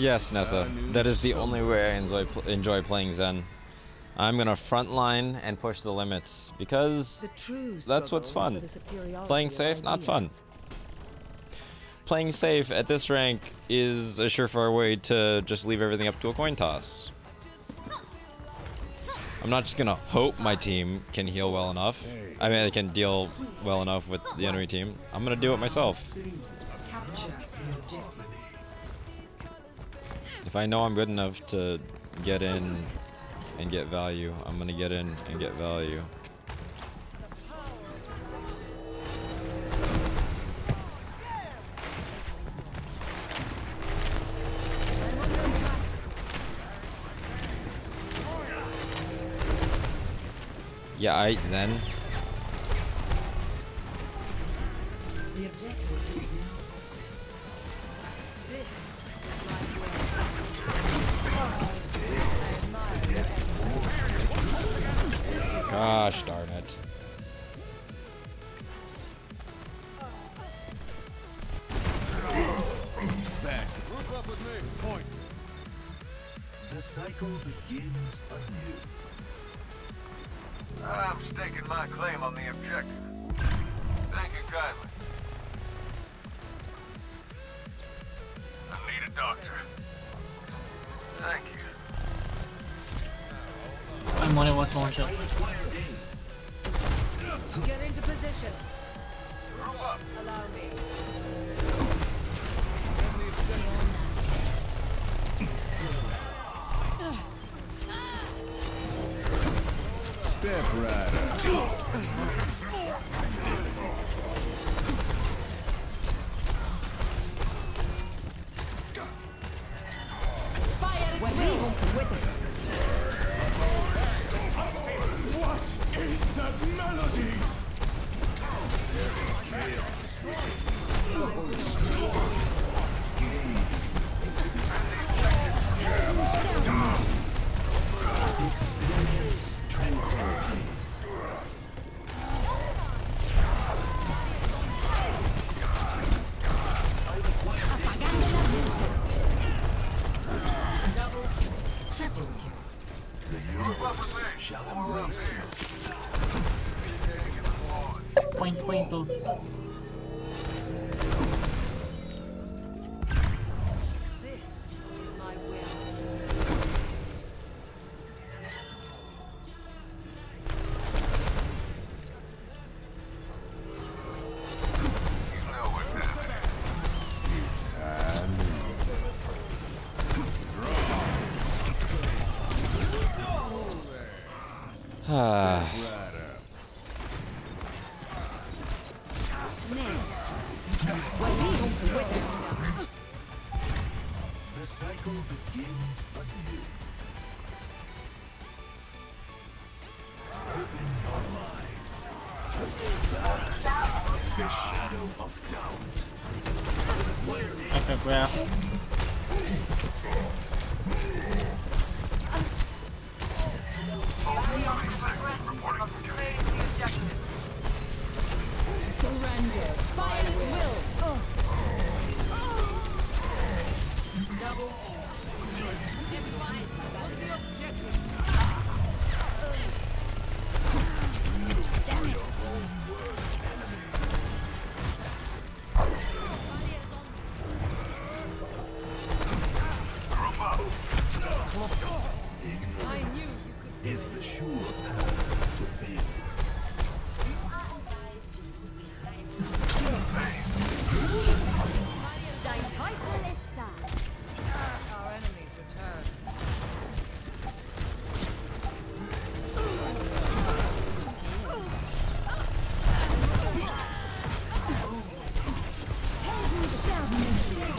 Yes, Nessa. That is the only way I enjoy pl enjoy playing Zen. I'm gonna frontline and push the limits because that's what's fun. is for the superiority Playing safe, not fun. Playing safe at this rank is a surefire way to just leave everything up to a coin toss. I'm not just gonna hope my team can heal well enough. I mean, they can deal well enough with the enemy team. I'm gonna do it myself. If I know I'm good enough to get in and get value, I'm gonna get in and get value. Yeah, I Zen.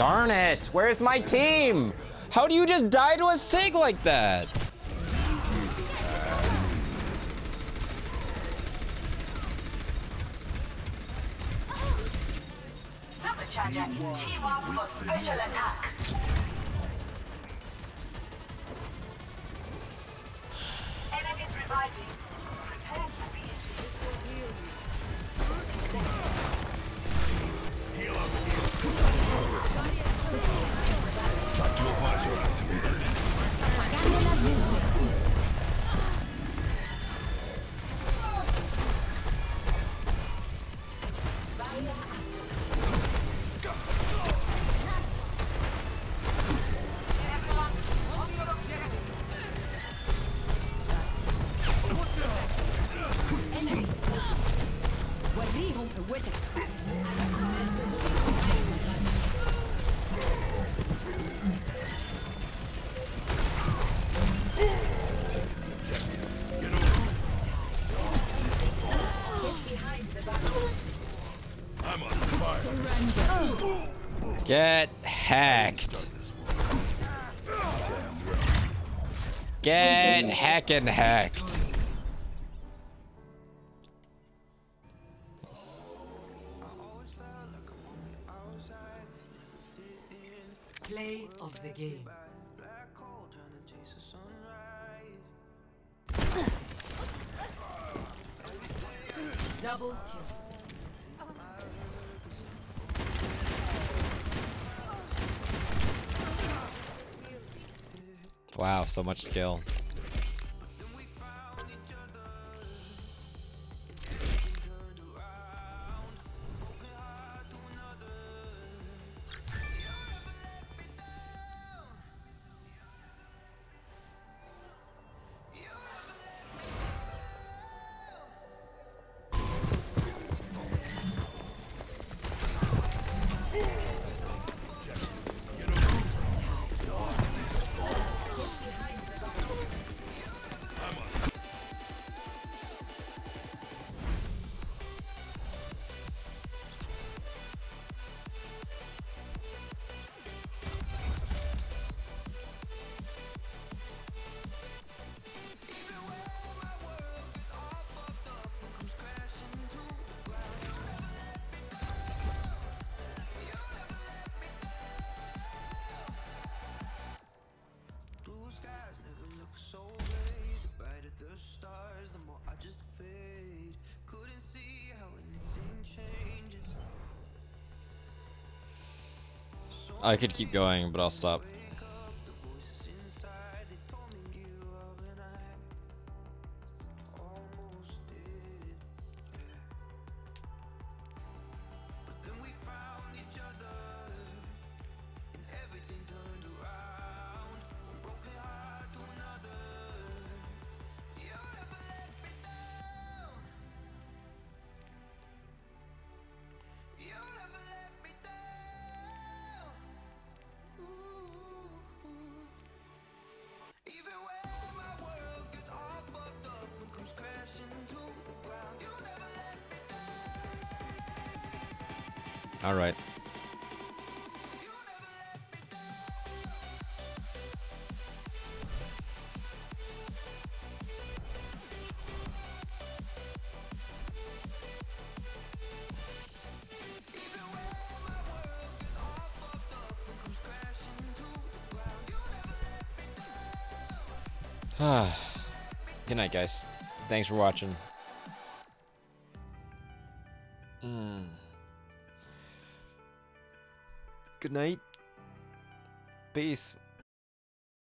Darn it! Where's my team? How do you just die to a sig like that? Heckin' hacked. Play of the game. Double kill. Wow, so much skill. I could keep going, but I'll stop. Good night, guys. Thanks for watching. Mm. Good night. Peace.